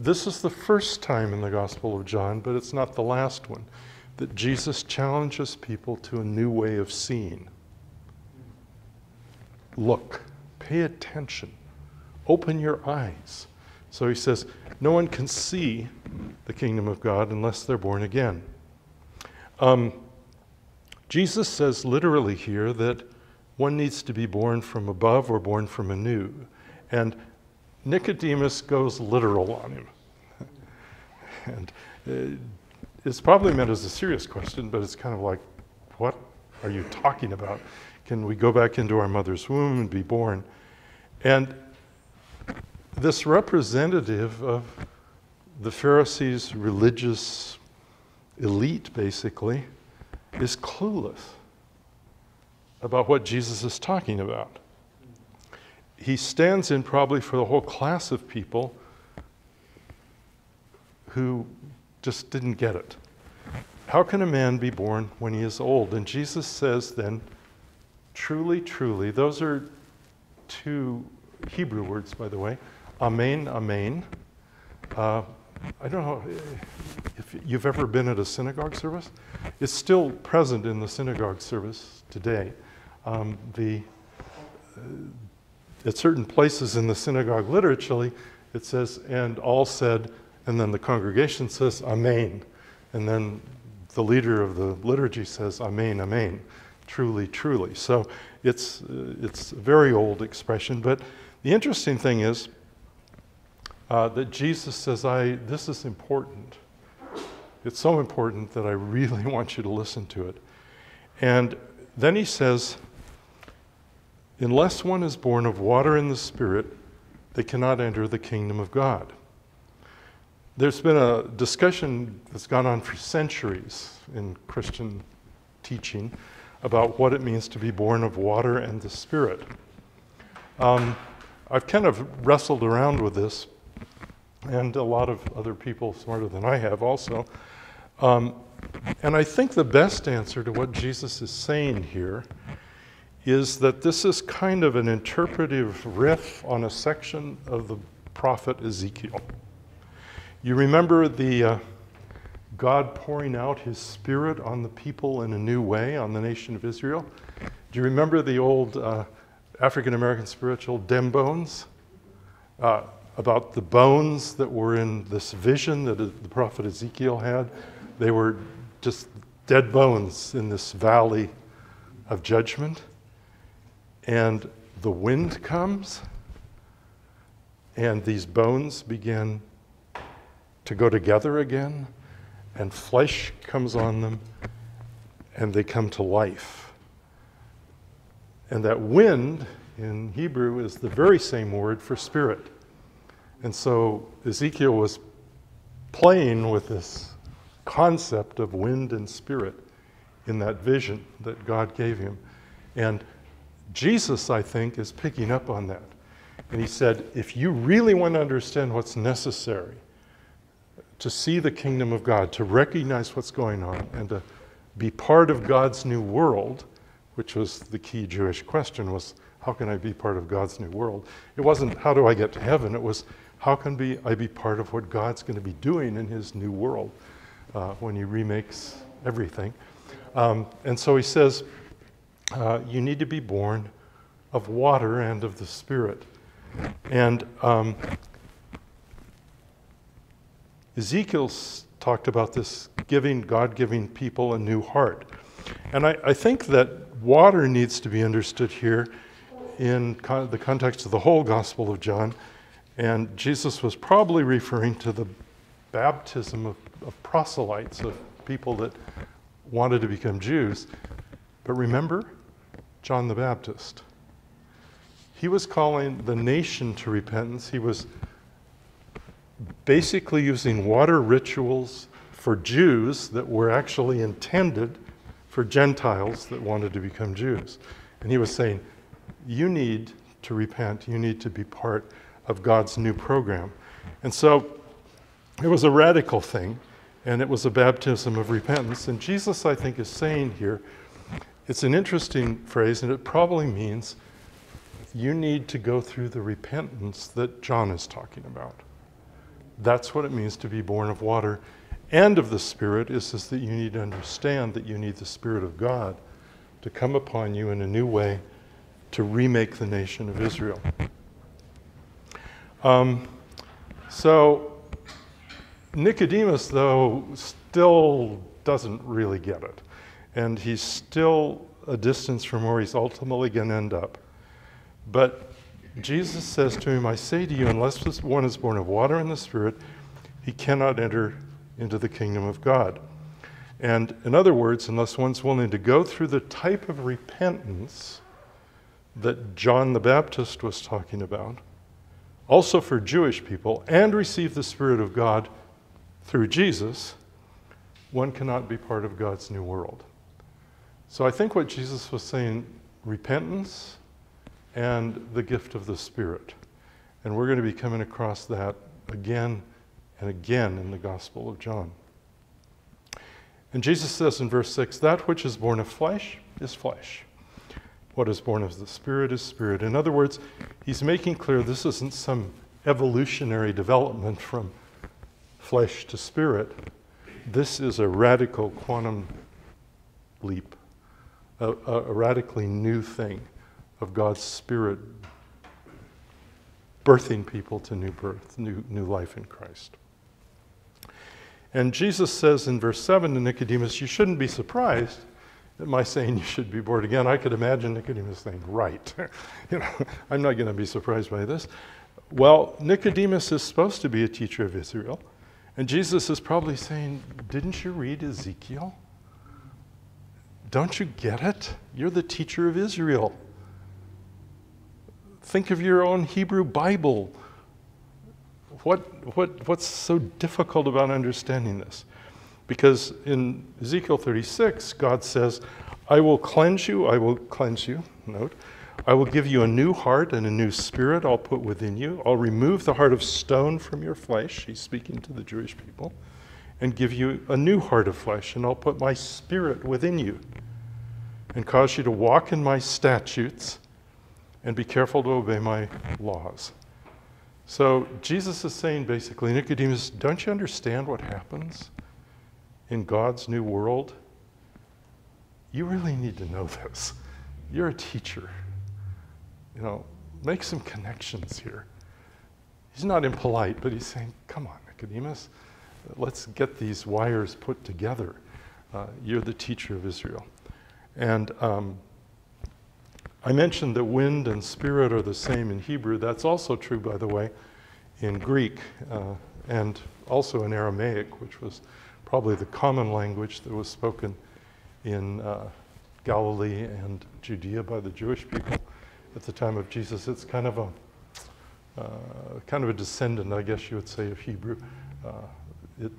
This is the first time in the Gospel of John, but it's not the last one that Jesus challenges people to a new way of seeing. Look, pay attention, open your eyes, So he says, no one can see the kingdom of God unless they're born again. Um, Jesus says literally here that one needs to be born from above or born from anew. And Nicodemus goes literal on him. (laughs) and uh, it's probably meant as a serious question, but it's kind of like, what are you talking about? Can we go back into our mother's womb and be born? And this representative of the Pharisees' religious elite, basically, is clueless about what Jesus is talking about. He stands in probably for the whole class of people who just didn't get it. How can a man be born when he is old? And Jesus says then, truly, truly, those are two Hebrew words, by the way. Amen, amen. Uh, I don't know if you've ever been at a synagogue service. It's still present in the synagogue service today. Um, the, uh, at certain places in the synagogue literature, it says, and all said, and then the congregation says, Amen. And then the leader of the liturgy says, Amen, Amen. Truly, truly. So it's, uh, it's a very old expression. But the interesting thing is uh, that Jesus says, I, This is important. It's so important that I really (laughs) want you to listen to it. And then he says, Unless one is born of water and the Spirit, they cannot enter the kingdom of God. There's been a discussion that's gone on for centuries in Christian teaching about what it means to be born of water and the Spirit. Um, I've kind of wrestled around with this, and a lot of other people smarter than I have also. Um, and I think the best answer to what Jesus is saying here is that this is kind of an interpretive riff on a section of the prophet Ezekiel. You remember the uh, God pouring out his spirit on the people in a new way, on the nation of Israel? Do you remember the old uh, African American spiritual dem bones? Uh, about the bones that were in this vision that the prophet Ezekiel had. They were just dead bones in this valley of judgment. And the wind comes, and these bones begin to go together again, and flesh comes on them, and they come to life. And that wind in Hebrew is the very same word for spirit. And so Ezekiel was playing with this concept of wind and spirit in that vision that God gave him. And Jesus, I think, is picking up on that. And he said, if you really want to understand what's necessary to see the kingdom of God, to recognize what's going on, and to be part of God's new world, which was the key Jewish question was, how can I be part of God's new world? It wasn't, how do I get to heaven? It was, how can be, I be part of what God's going to be doing in his new world uh, when he remakes everything? Um, and so he says, uh, you need to be born of water and of the Spirit. And um, Ezekiel's talked about this giving, God giving people a new heart. And I, I think that water needs to be understood here in con- the context of the whole Gospel of John. And Jesus was probably referring to the baptism of, of proselytes, of people that wanted to become Jews. But remember, John the Baptist. He was calling the nation to repentance. He was basically using water rituals for Jews that were actually intended for Gentiles that wanted to become Jews. And he was saying, You need to repent, you need to be part of God's new program. And so it was a radical thing, and it was a baptism of repentance. And Jesus, I think, is saying here, it's an interesting phrase, and it probably means you need to go through the repentance that John is talking about. That's what it means to be born of water and of the Spirit, is, is that you need to understand that you need the Spirit of God to come upon you in a new way to remake the nation of Israel. Um, So Nicodemus, though, still doesn't really get it. And he's still a distance from where he's ultimately going to end up. But Jesus says to him, I say to you, unless this one is born of water and the Spirit, he cannot enter into the kingdom of God. And in other words, unless one's willing to go through the type of repentance that John the Baptist was talking about, also for Jewish people, and receive the Spirit of God through Jesus, one cannot be part of God's new world. So I think what Jesus was saying repentance and the gift of the Spirit. And we're going to be coming across that again and again in the Gospel of John. And Jesus says in verse 6 that which is born of flesh is flesh. What is born of the Spirit is spirit. In other words, he's making clear this isn't some evolutionary development from flesh to spirit. This is a radical quantum leap, a, a radically new thing of God's Spirit birthing people to new birth, new, new life in Christ. And Jesus says in verse 7 to Nicodemus, You shouldn't be surprised at my saying you should be born again. I could imagine Nicodemus saying, Right. (laughs) you know, I'm not going to be surprised by this. Well, Nicodemus is supposed to be a teacher of Israel. And Jesus is probably saying, Didn't you read Ezekiel? Don't you get it? You're the teacher of Israel. Think of your own Hebrew Bible. What, what, what's so difficult about understanding this? Because in Ezekiel 36, God says, I will cleanse you, I will cleanse you, note, I will give you a new heart and a new spirit I'll put within you. I'll remove the heart of stone from your flesh, he's speaking to the Jewish people, and give you a new heart of flesh, and I'll put my spirit within you and cause you to walk in my statutes and be careful to obey my laws. So Jesus is saying basically, Nicodemus, don't you understand what happens in God's new world? You really need to know this. You're a teacher. You know, make some connections here. He's not impolite, but he's saying, come on, Nicodemus, let's get these wires put together. Uh, you're the teacher of Israel. And um, I mentioned that wind and spirit are the same in Hebrew. That's also true, by the way, in Greek uh, and also in Aramaic, which was probably the common language that was spoken in uh, Galilee and Judea by the Jewish people at the time of Jesus. It's kind of a uh, kind of a descendant, I guess you would say, of Hebrew. Uh, it,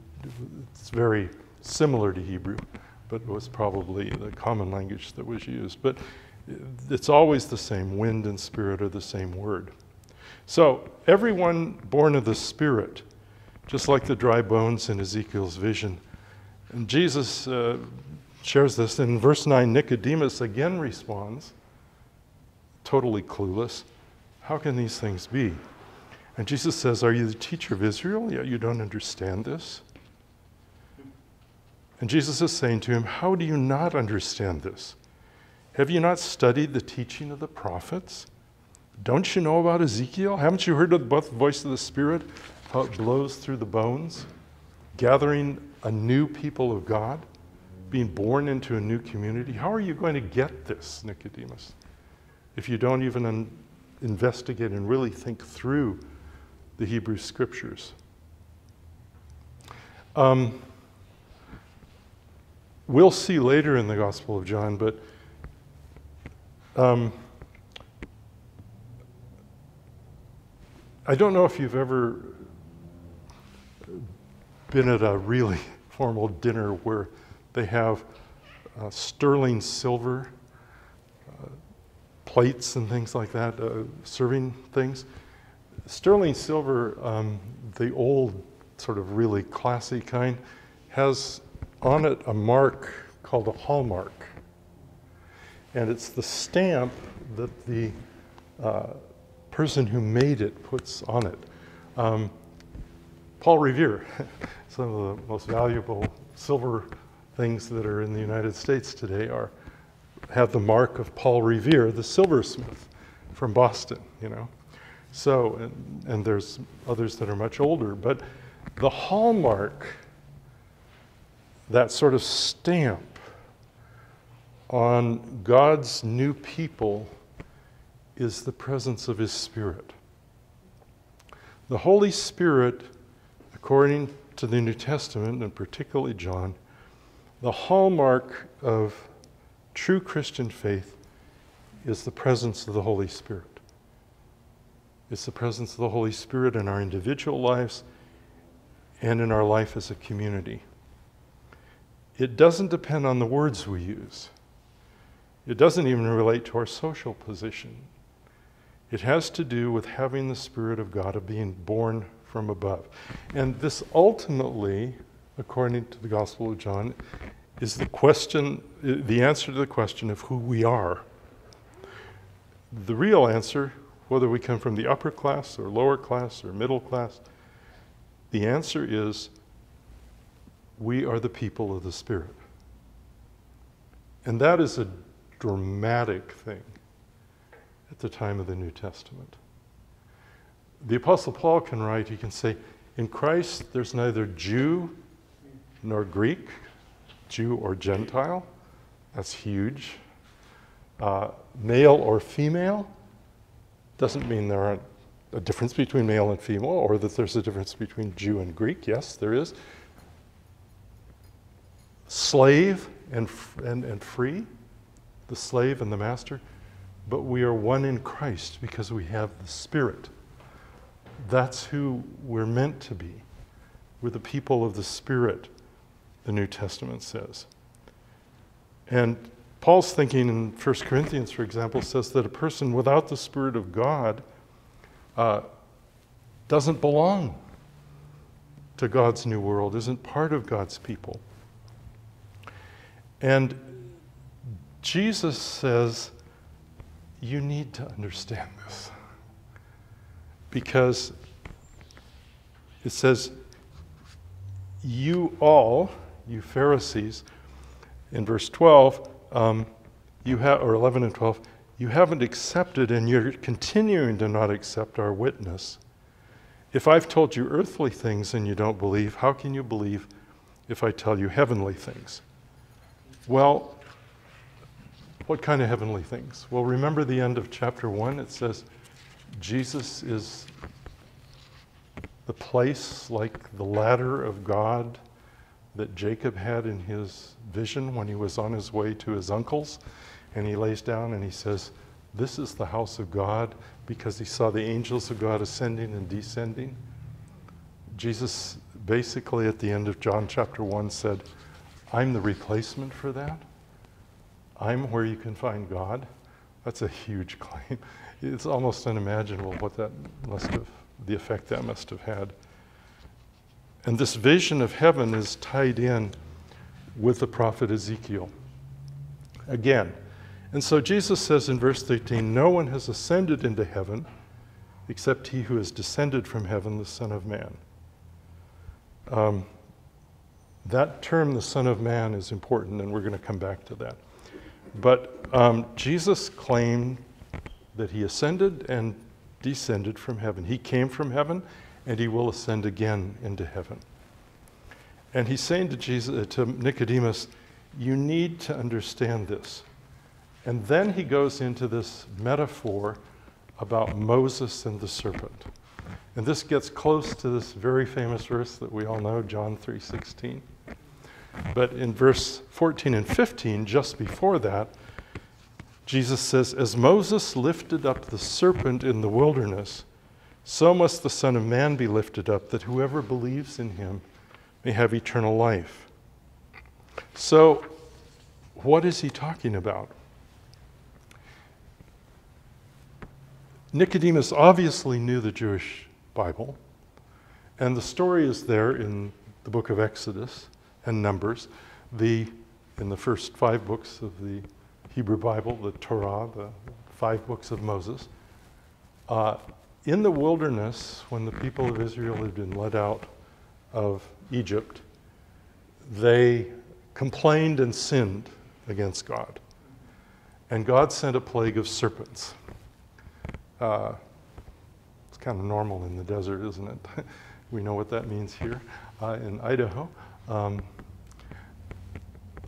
it's very similar to Hebrew, but it was probably the common language that was used. But it's always the same. Wind and spirit are the same word. So, everyone born of the Spirit, just like the dry bones in Ezekiel's vision. And Jesus uh, shares this. In verse 9, Nicodemus again responds, totally clueless, How can these things be? And Jesus says, Are you the teacher of Israel? Yet you don't understand this? And Jesus is saying to him, How do you not understand this? Have you not studied the teaching of the prophets? Don't you know about Ezekiel? Haven't you heard of the voice of the Spirit, how it blows through the bones, gathering a new people of God, being born into a new community? How are you going to get this, Nicodemus, if you don't even investigate and really think through the Hebrew scriptures? Um, we'll see later in the Gospel of John, but um, I don't know if you've ever been at a really (laughs) formal dinner where they have uh, sterling silver uh, plates and things like that, uh, serving things. Sterling silver, um, the old sort of really classy kind, has on it a mark called a hallmark and it's the stamp that the uh, person who made it puts on it. Um, Paul Revere, (laughs) some of the most valuable silver things that are in the United States today are have the mark of Paul Revere, the silversmith from Boston, you know. So, and, and there's others that are much older, but the hallmark, that sort of stamp on God's new people, is the presence of His Spirit. The Holy Spirit, according to the New Testament, and particularly John, the hallmark of true Christian faith is the presence of the Holy Spirit. It's the presence of the Holy Spirit in our individual lives and in our life as a community. It doesn't depend on the words we use. It doesn't even relate to our social position. It has to do with having the Spirit of God, of being born from above. And this ultimately, according to the Gospel of John, is the question, the answer to the question of who we are. The real answer, whether we come from the upper class or lower class or middle class, the answer is we are the people of the Spirit. And that is a dramatic thing at the time of the New Testament. The Apostle Paul can write, he can say, In Christ there's neither Jew nor Greek, Jew or Gentile. That's huge. Uh, male or female doesn't mean there aren't a difference between male and female or that there's a difference between Jew and Greek. Yes, there is. Slave and, and, and free, the slave and the master, but we are one in Christ because we have the Spirit. That's who we're meant to be. We're the people of the Spirit, the New Testament says. And Paul's thinking in 1 Corinthians, for example, says that a person without the Spirit of God uh, doesn't belong to God's new world, isn't part of God's people. And Jesus says, You need to understand this. Because it says, You all, you Pharisees, in verse 12, um, you have, or 11 and 12, you haven't accepted and you're continuing to not accept our witness. If I've told you earthly things and you don't believe, how can you believe if I tell you heavenly things? Well, what kind of heavenly things? Well, remember the end of chapter 1? It says, Jesus is the place like the ladder of God that Jacob had in his vision when he was on his way to his uncle's. And he lays down and he says, This is the house of God because he saw the angels of God ascending and descending. Jesus basically at the end of John chapter 1 said, I'm the replacement for that. I'm where you can find God. That's a huge claim. It's almost unimaginable what that must have, the effect that must have had. And this vision of heaven is tied in with the prophet Ezekiel. Again, and so Jesus says in verse 13, No one has ascended into heaven except he who has descended from heaven, the Son of Man. Um, that term, the Son of Man, is important, and we're going to come back to that. But um, Jesus claimed that he ascended and descended from heaven. He came from heaven, and he will ascend again into heaven. And he's saying to Jesus, uh, to Nicodemus, you need to understand this. And then he goes into this metaphor about Moses and the serpent. And this gets close to this very famous verse that we all know, John 3:16. But in verse 14 and 15, just before that, Jesus says, As Moses lifted up the serpent in the wilderness, so must the Son of Man be lifted up, that whoever believes in him may have eternal life. So, what is he talking about? Nicodemus obviously knew the Jewish Bible, and the story is there in the book of Exodus and Numbers, the, in the first five books of the Hebrew Bible, the Torah, the five books of Moses. Uh, in the wilderness, when the people of Israel had been led out of Egypt, they complained and sinned against God. And God sent a plague of serpents. Uh, it's kind of normal in the desert, isn't it? (laughs) we know what that means here uh, in Idaho. Um,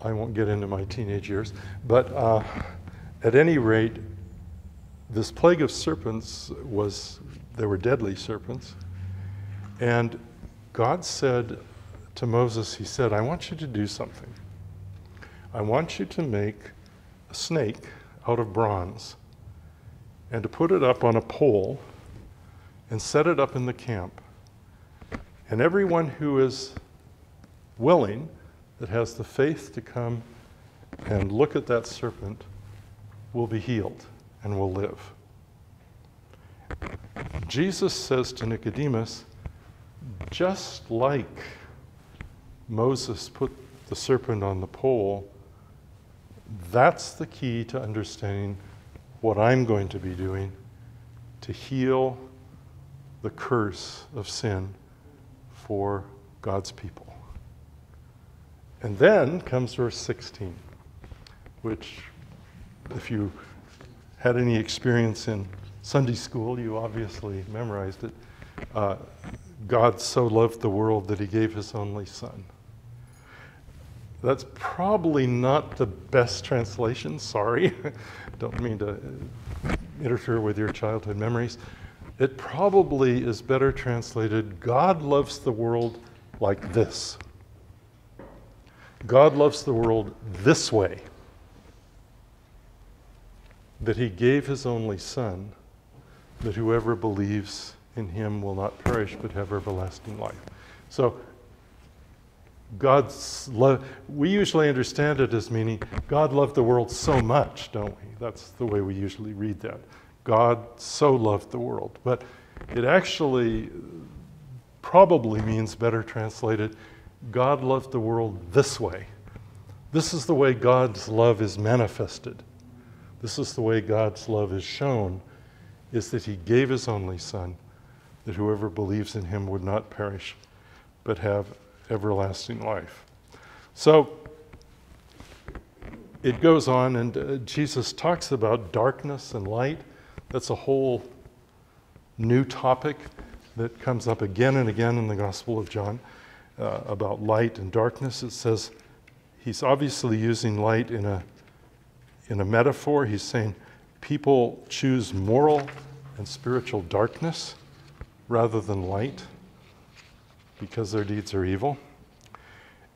I won't get into my teenage years, but uh, at any rate, this plague of serpents was, there were deadly serpents. And God said to Moses, He said, I want you to do something. I want you to make a snake out of bronze and to put it up on a pole and set it up in the camp. And everyone who is willing, that has the faith to come and look at that serpent, will be healed and will live. Jesus says to Nicodemus, just like Moses put the serpent on the pole, that's the key to understanding what I'm going to be doing to heal the curse of sin for God's people. And then comes verse 16, which, if you had any experience in Sunday school, you obviously memorized it. Uh, God so loved the world that he gave his only son. That's probably not the best translation, sorry. (laughs) Don't mean to interfere with your childhood memories. It probably is better translated God loves the world like this. God loves the world this way that he gave his only Son, that whoever believes in him will not perish but have everlasting life. So, God's love, we usually understand it as meaning God loved the world so much, don't we? That's the way we usually read that. God so loved the world. But it actually probably means better translated God loved the world this way. This is the way God's love is manifested. This is the way God's love is shown is that he gave his only son that whoever believes in him would not perish but have everlasting life. So it goes on, and uh, Jesus talks about darkness and light. That's a whole new topic that comes up again and again in the Gospel of John uh, about light and darkness. It says he's obviously using light in a, in a metaphor. He's saying people choose moral and spiritual darkness rather than light because their deeds are evil.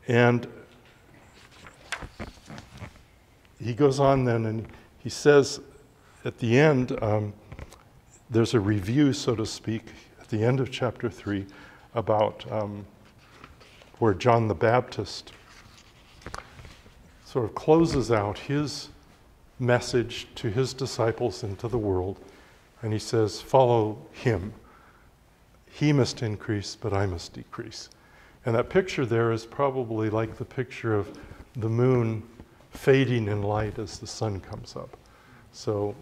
And he goes on then and he says at the end, um, there's a review, so to speak, at the end of chapter 3 about um, where John the Baptist sort of closes out his message to his disciples and to the world. And he says, Follow him. He must increase, but I must decrease. And that picture there is probably like the picture of the moon fading in light as the sun comes up. So,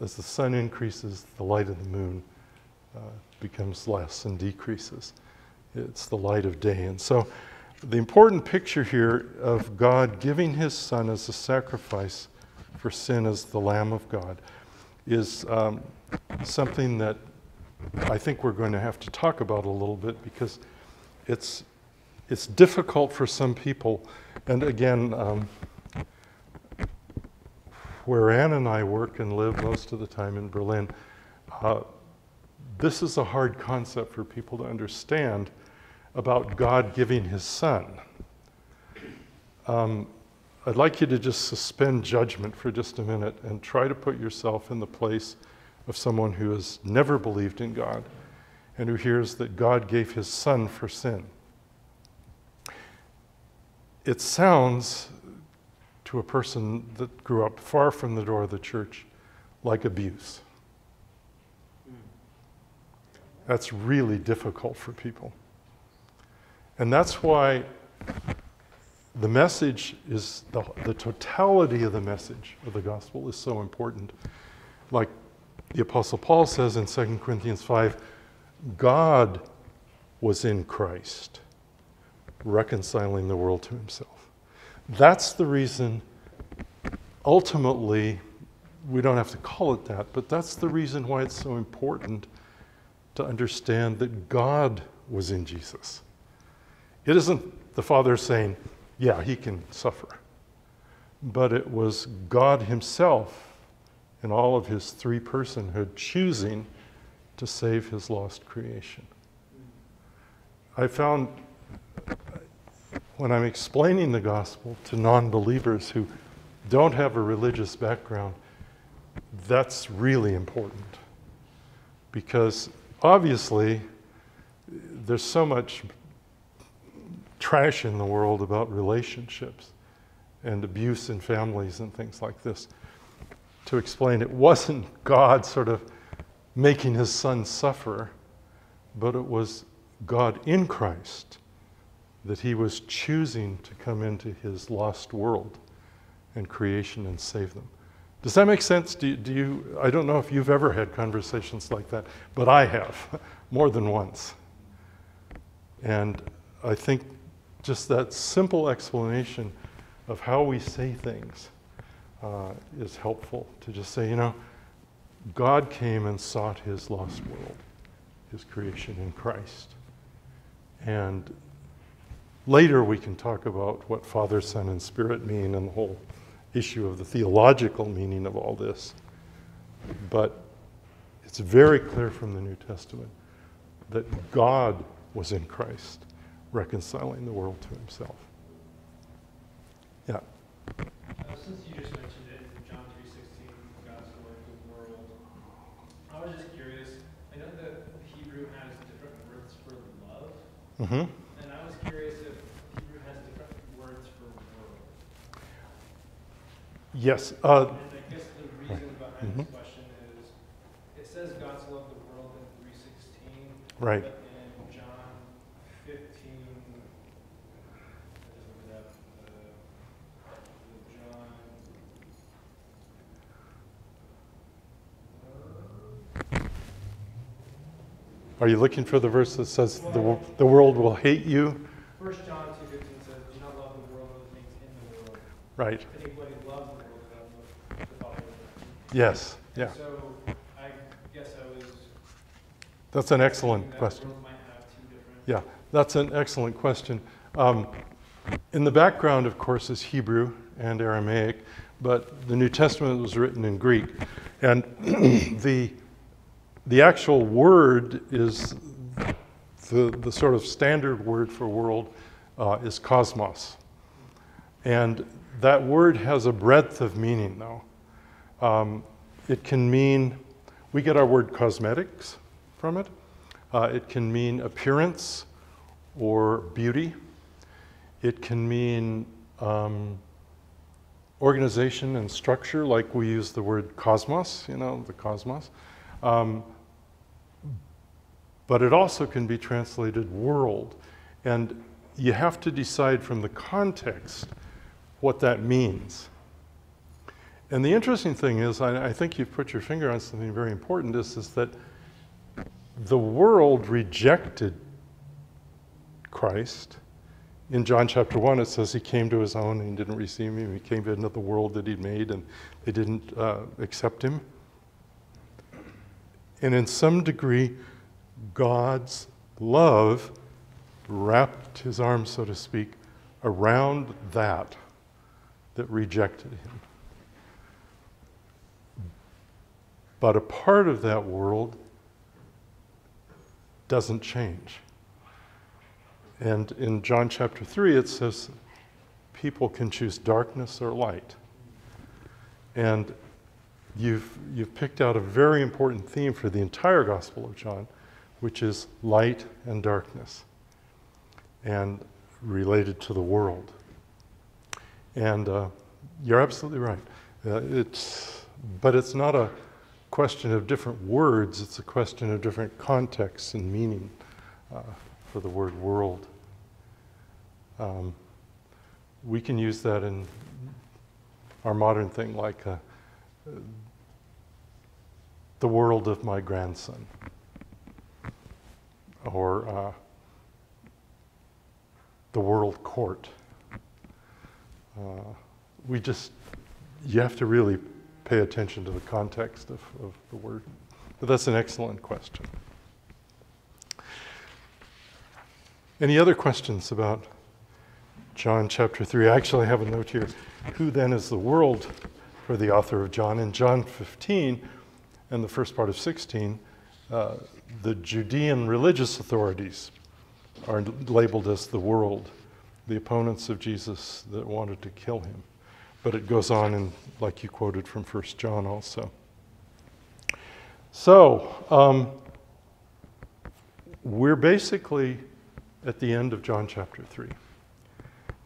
as the sun increases, the light of the moon uh, becomes less and decreases. It's the light of day. And so, the important picture here of God giving his son as a sacrifice for sin as the Lamb of God is um, something that I think we're going to have to talk about a little bit because it's, it's difficult for some people. And again, um, where Ann and I work and live most of the time in Berlin, uh, this is a hard concept for people to understand about God giving his son. Um, I'd like you to just suspend judgment for just a minute and try to put yourself in the place of someone who has never believed in God and who hears that God gave his son for sin. It sounds to a person that grew up far from the door of the church like abuse. That's really difficult for people. And that's why the message is the, the totality of the message of the gospel is so important. Like the Apostle Paul says in 2 Corinthians 5 God was in Christ, reconciling the world to himself. That's the reason, ultimately, we don't have to call it that, but that's the reason why it's so important to understand that God was in Jesus. It isn't the Father saying, yeah, he can suffer, but it was God Himself in all of His three personhood choosing to save His lost creation. I found when I'm explaining the gospel to non believers who don't have a religious background, that's really important. Because obviously, there's so much trash in the world about relationships and abuse in families and things like this. To explain, it wasn't God sort of making his son suffer, but it was God in Christ that he was choosing to come into his lost world and creation and save them. Does that make sense? Do you, do you, I don't know if you've ever had conversations like that, but I have (laughs) more than once. And I think just that simple explanation of how we say things uh, is helpful to just say, you know, God came and sought his lost world, his creation in Christ. And later we can talk about what Father, Son, and Spirit mean and the whole issue of the theological meaning of all this. But it's very clear from the New Testament that God was in Christ, reconciling the world to himself. Yeah. Uh, since you just mentioned it in John 3.16, God so loved the world, I was just curious. I know that Hebrew has different words for love, Mm-hmm. and I was curious if Hebrew has different words for world. Yes. Uh, And I guess the reason behind Mhm. this question is, it says God so loved the world in 3.16, right. but in John 15, I just looked it up, uh, the John, Are you looking for the verse that says the, the world will hate you? First John 2.15 says, do not love the world or the things in the world. Right. Anybody loves the world, the Father. Yes. And Yeah. So I guess I was. That's an excellent that question. might have two. Yeah, that's an excellent question. Um, in the background, of course, is Hebrew and Aramaic, but the New Testament was written in Greek. And (clears throat) the, the actual word is the, the sort of standard word for world uh, is cosmos. And that word has a breadth of meaning, though. Um, it can mean, we get our word cosmetics from it. Uh, it can mean appearance or beauty. It can mean um, organization and structure, like we use the word cosmos, you know, the cosmos. Um, but it also can be translated world. And you have to decide from the context what that means. And the interesting thing is, I, I think you've put your finger on something very important, is, is that the world rejected Christ. In John chapter 1, it says he came to his own and didn't receive him. He came into the world that he'd made and they didn't uh, accept him. And in some degree, God's love wrapped his arms, so to speak, around that that rejected him. But a part of that world doesn't change. And in John chapter 3, it says people can choose darkness or light. And you've, you've picked out a very important theme for the entire Gospel of John, which is light and darkness, and related to the world. And uh, you're absolutely right. Uh, it's, but it's not a question of different words, it's a question of different contexts and meaning uh, for the word world. Um, we can use that in our modern thing, like uh, the world of my grandson, or uh, the world court. Uh, we just, you have to really pay attention to the context of, of the word. But that's an excellent question. Any other questions about John chapter 3? I actually have a note here. Who then is the world for the author of John? In John 15 and the first part of 16, uh, the Judean religious authorities are labeled as the world, the opponents of Jesus that wanted to kill him. But it goes on, in, like you quoted from 1 John also. So, um, we're basically at the end of John chapter 3.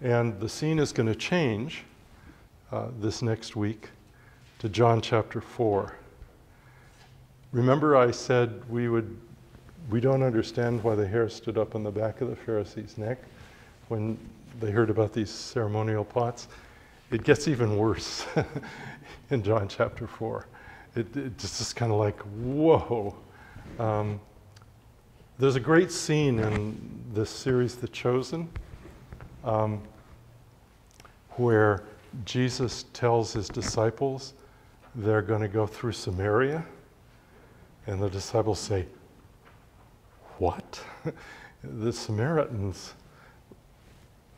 And the scene is going to change uh, this next week to John chapter 4. Remember, I said we would. We don't understand why the hair stood up on the back of the Pharisee's neck when they heard about these ceremonial pots. It gets even worse (laughs) in John chapter 4. It, it's just kind of like, whoa. Um, there's a great scene in this series, The Chosen, um, where Jesus tells his disciples they're going to go through Samaria. And the disciples say, What? (laughs) the Samaritans,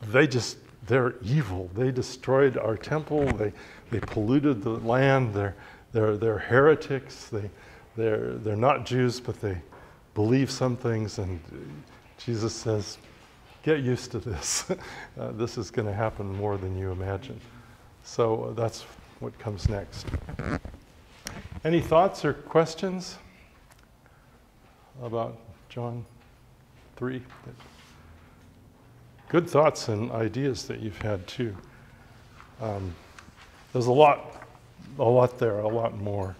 they just, they're evil. They destroyed our temple, they, they polluted the land, they're, they're, they're heretics, they, they're, they're not Jews, but they believe some things. And Jesus says, Get used to this. (laughs) uh, this is going to happen more than you imagine. So uh, that's what comes next. Any thoughts or questions about John 3? Good thoughts and ideas that you've had too. Um, there's a lot, a lot there, a lot more.